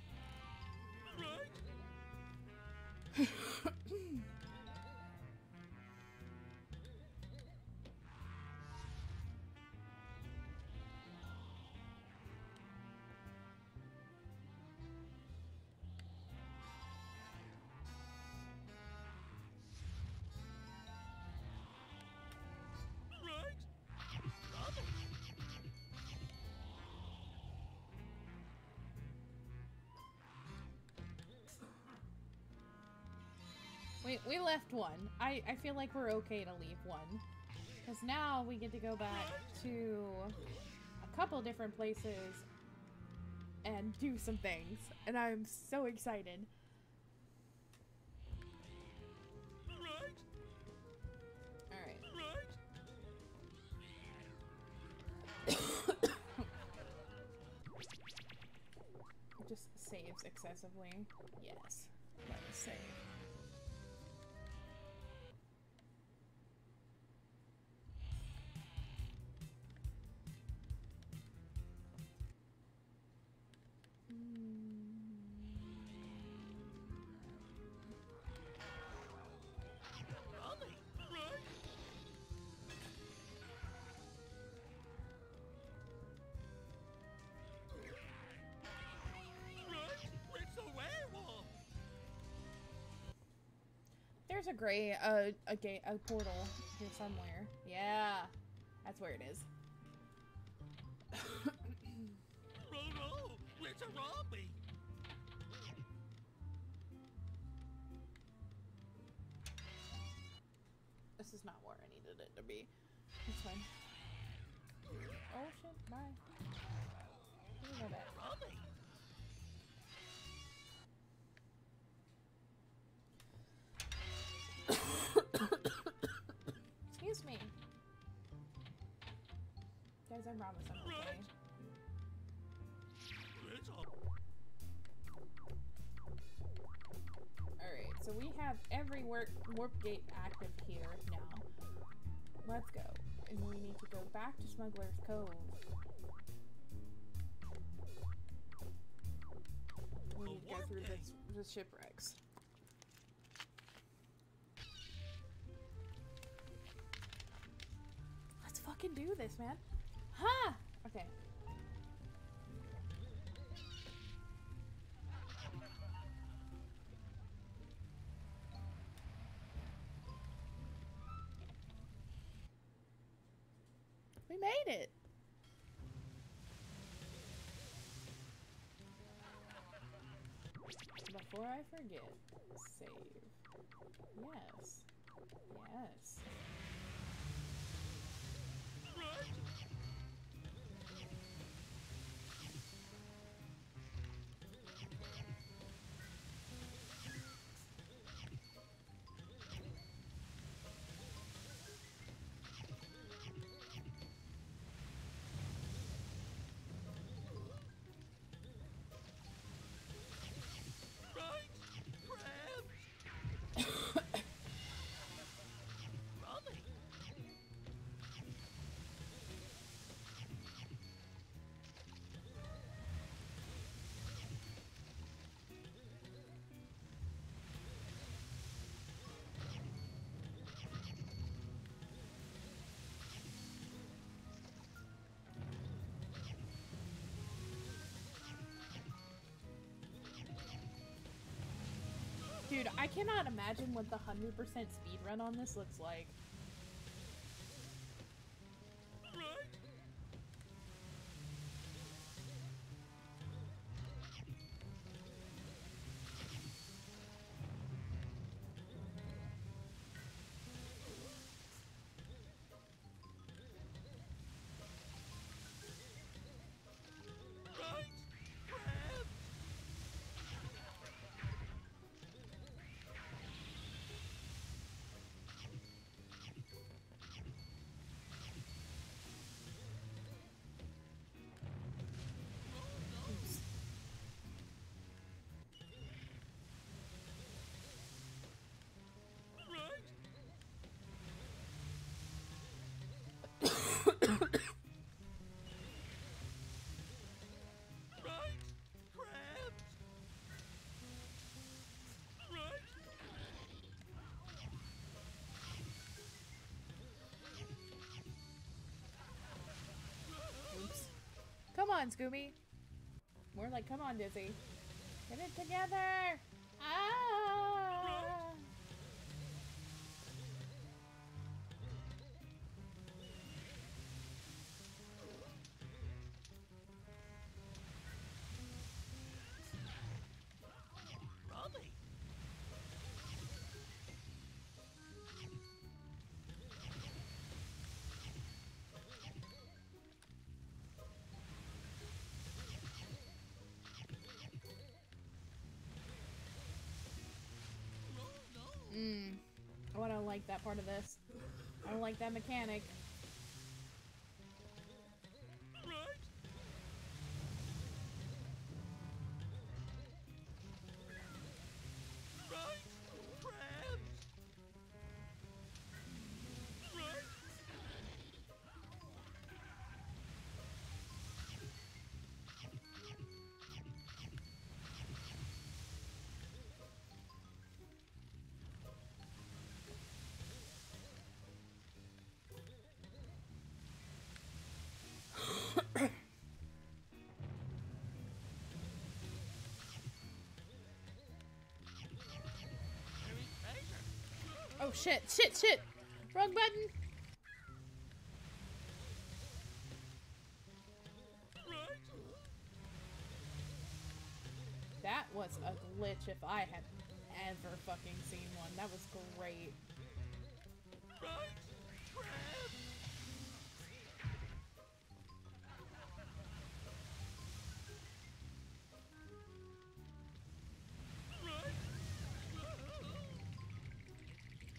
We, we left one. I, I feel like we're okay to leave one. Because now we get to go back to a couple different places and do some things. And I'm so excited. Right, Alright. just saves excessively. Yes. Let us save. There's a gray, uh, a gate, a portal here somewhere. Yeah, that's where it is. Frodo, it's a Rummy. This is not where I needed it to be. It's fine. Oh shit, bye. I promise I'm okay. Alright, so we have every warp, warp gate active here now. Let's go. And we need to go back to Smuggler's Cove. We need to go through this, the shipwrecks. Let's fucking do this, man. Huh! Okay. We made it. Before I forget, save. Yes. Yes. Dude, I cannot imagine what the 100% speed run on this looks like. Come on, Scooby. More like, come on, Dizzy. Get it together! Oh, I don't like that part of this. I don't like that mechanic. Shit, shit, shit! Wrong button! That was a glitch if I had ever fucking seen one. That was great.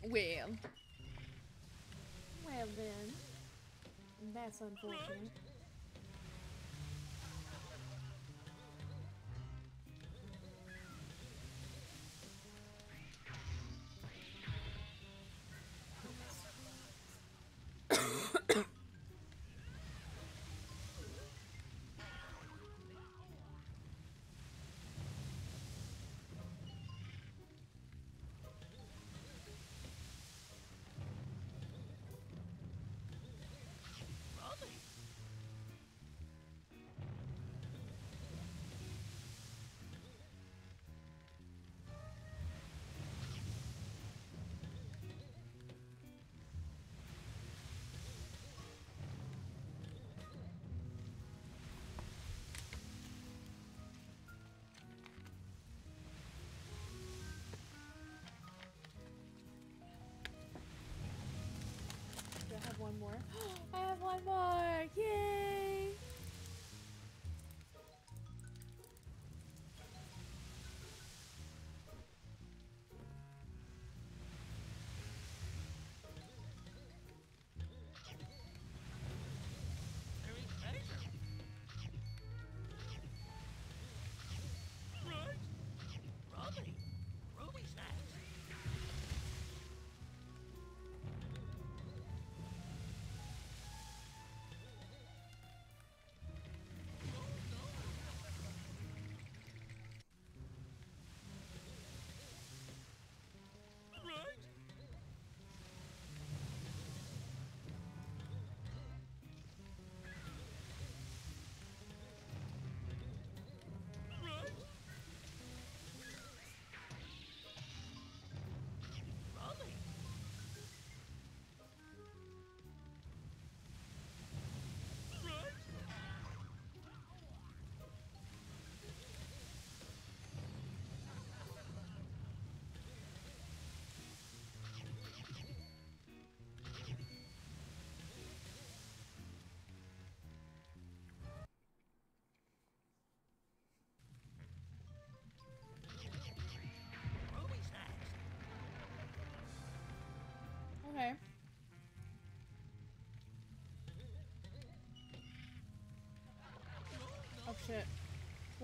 Well. Well then. That's unfortunate. One more? I have one more! Yay!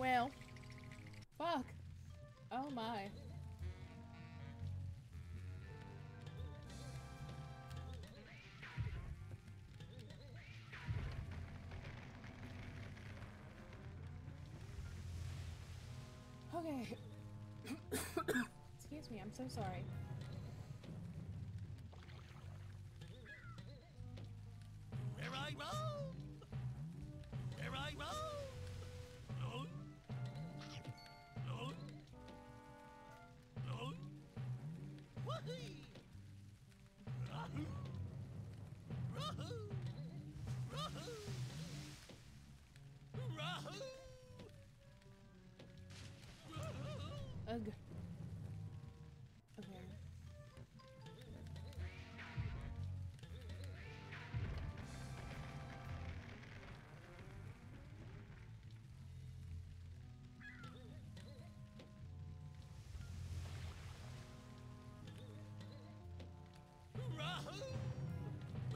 Well. Fuck. Oh my. Okay. Excuse me, I'm so sorry.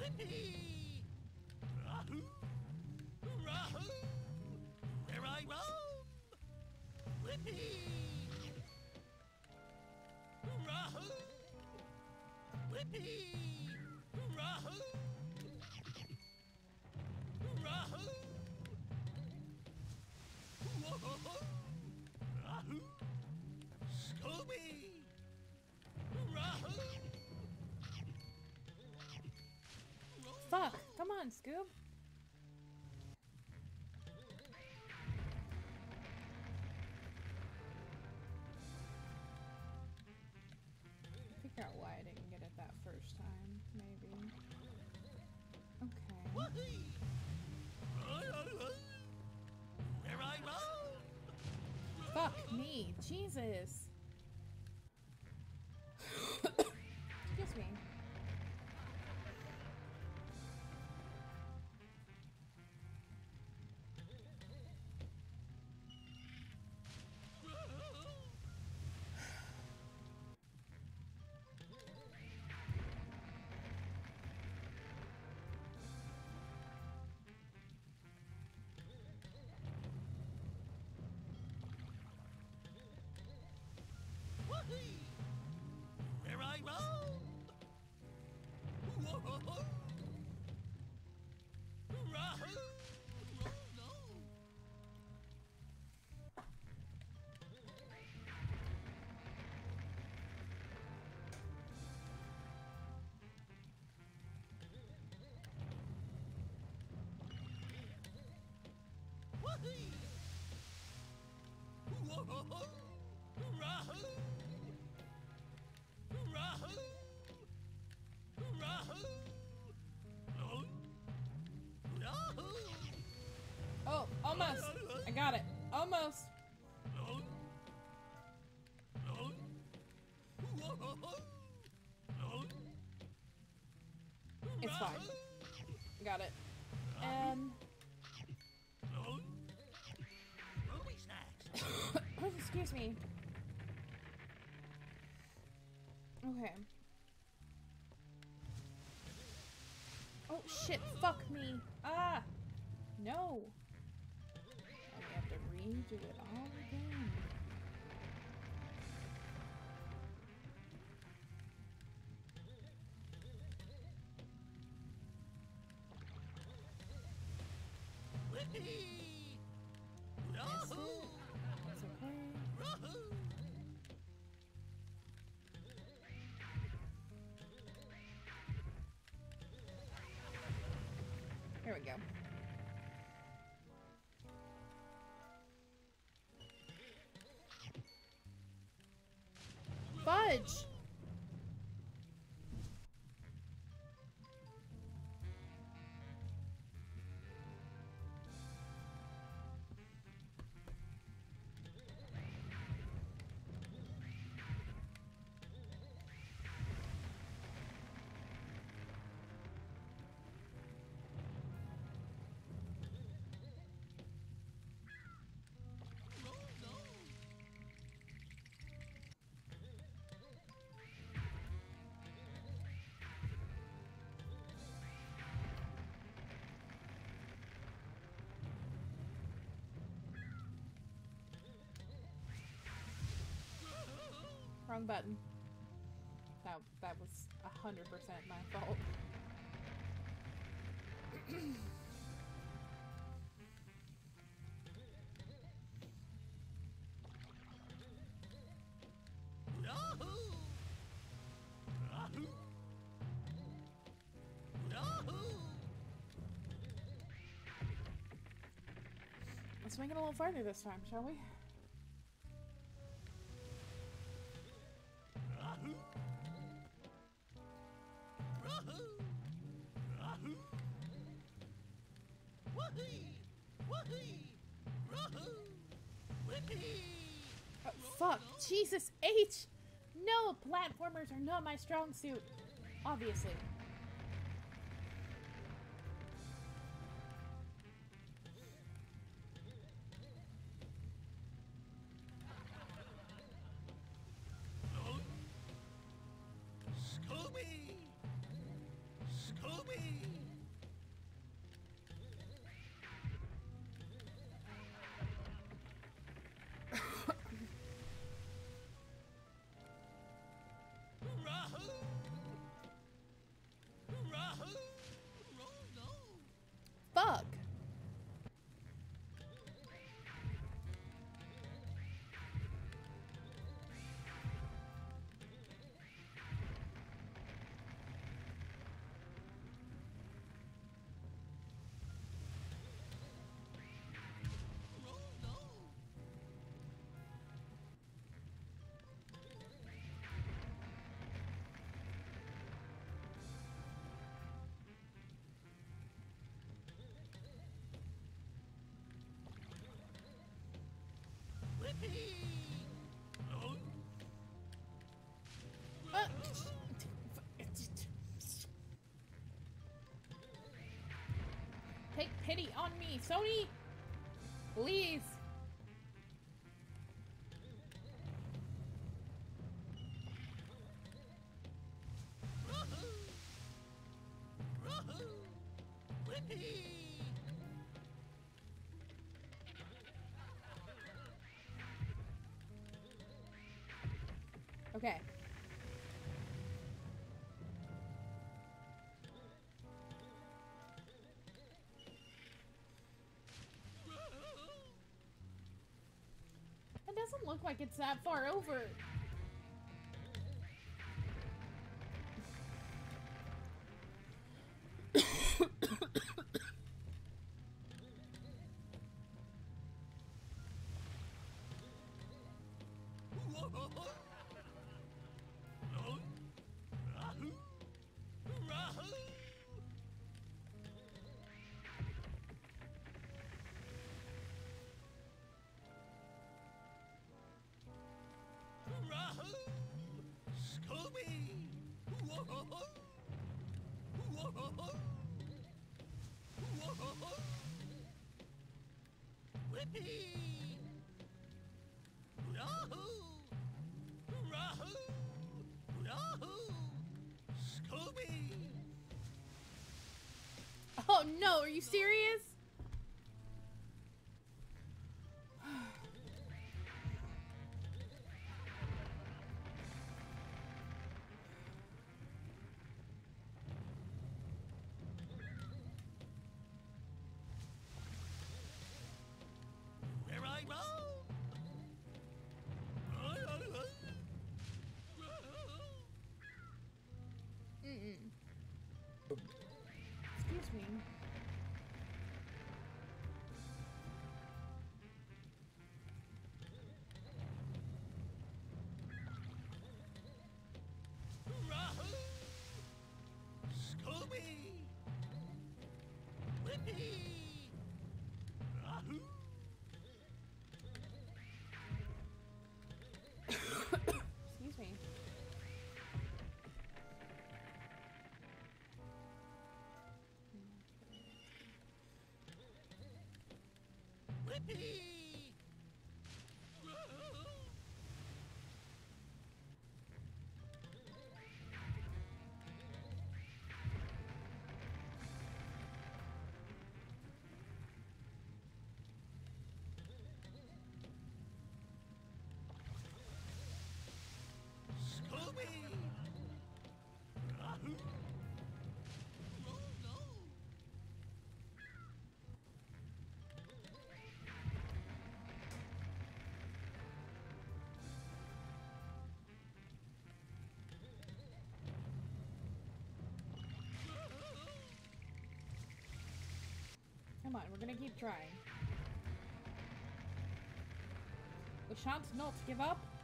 Whippy! Rahoo! Rahoo! Where I roam! Whippy! Rahoo! Whippy! Rahoo! Rahoo! Whoa! Rahoo! Scooby! On, Scoob! Figure out why I didn't get it that first time, maybe. Okay. Fuck me! Jesus! Oh! Almost! I got it! Almost! It's fine. Got it. Me. Okay. Oh shit, fuck me. Ah! No! We have to redo it all again. Whippy! We go. Wrong button. That, that was 100% my fault. Let's make it a little farther this time, shall we? Not my strong suit. Obviously. Take pity on me, Sony! Please! Doesn't look like it's that far over. Oh no, are you serious? Excuse me. Whippy! Come on, we're gonna keep trying. We shan't not give up.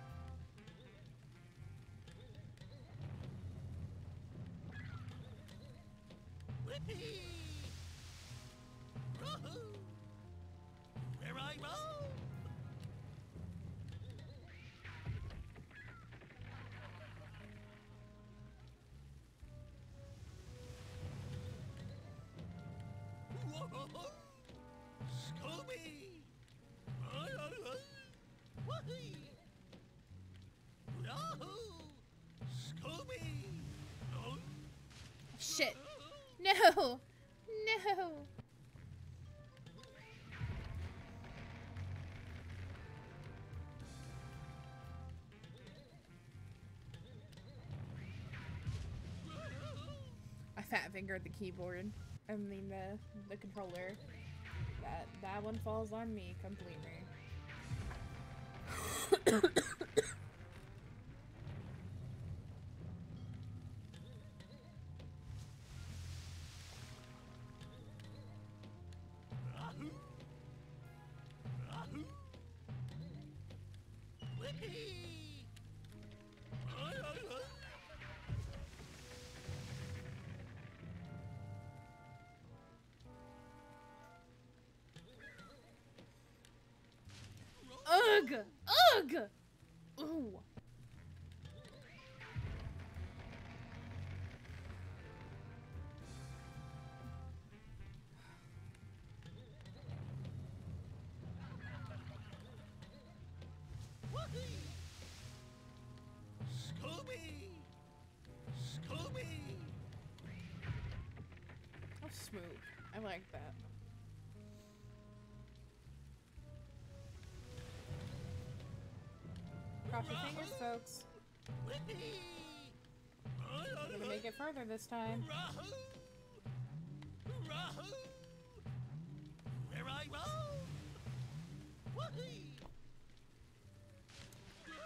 No! No! I fat fingered the keyboard. I mean the the controller. That that one falls on me completely. Cross your fingers, folks. We're gonna make it further this time. Where I roam!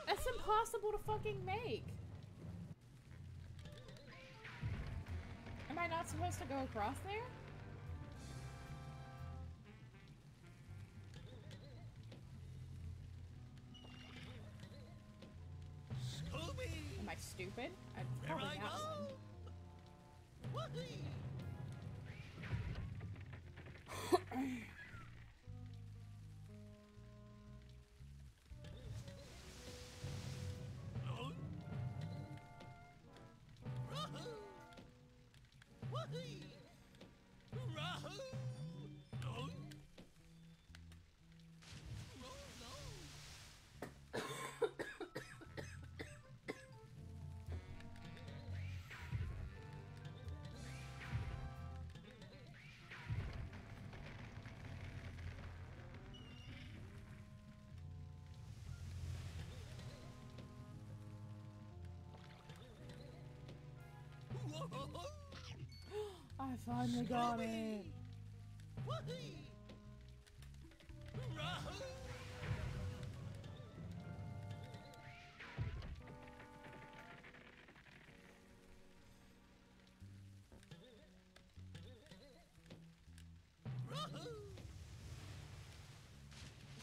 That's impossible to fucking make. Am I not supposed to go across there? Stupid? I Where probably one. I finally got it.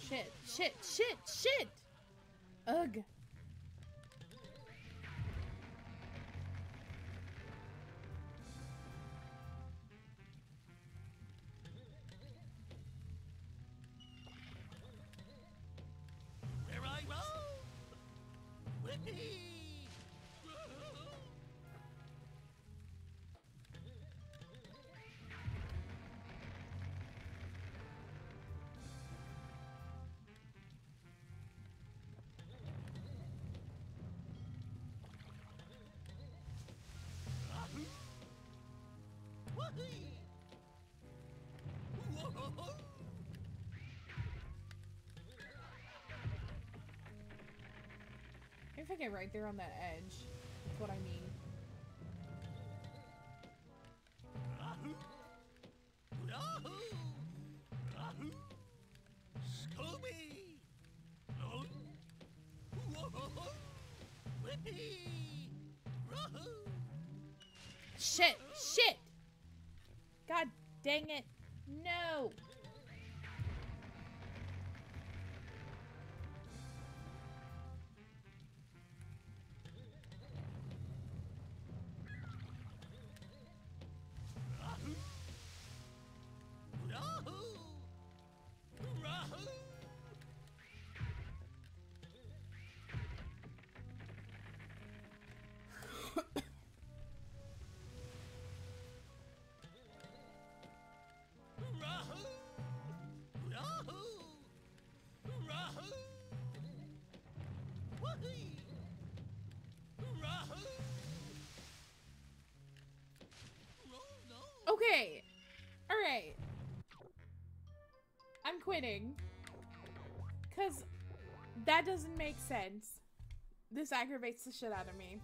Shit, shit, shit, shit! Ugh. If I get right there on that edge, that's what I mean. Shit, shit! God dang it. Quitting. Because that doesn't make sense. This aggravates the shit out of me.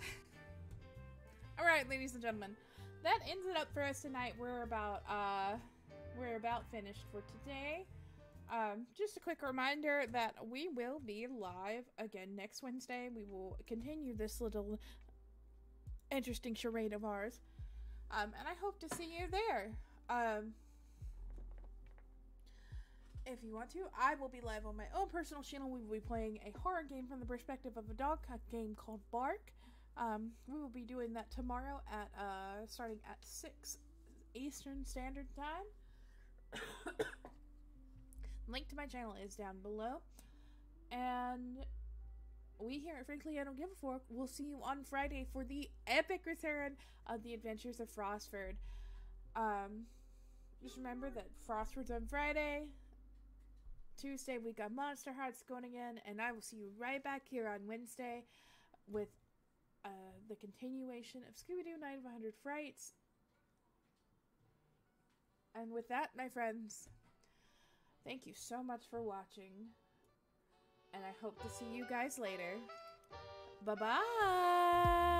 Alright, ladies and gentlemen. That ends it up for us tonight. We're about uh we're about finished for today. Um, just a quick reminder that we will be live again next Wednesday. We will continue this little interesting charade of ours. Um, and I hope to see you there. Um, if you want to, I will be live on my own personal channel. We will be playing a horror game from the perspective of a dog, a game called Bark. Um, we will be doing that tomorrow at uh, starting at six Eastern Standard Time. Link to my channel is down below. And we here at Frankly I Don't Give a Fork will see you on Friday for the epic return of the Adventures of Frostford. Um, just remember that Frostford's on Friday. Tuesday we got Monster Hearts going again, and I will see you right back here on Wednesday with uh, the continuation of Scooby Doo Night of 100 Frights. And with that, my friends, thank you so much for watching. And I hope to see you guys later. Bye bye!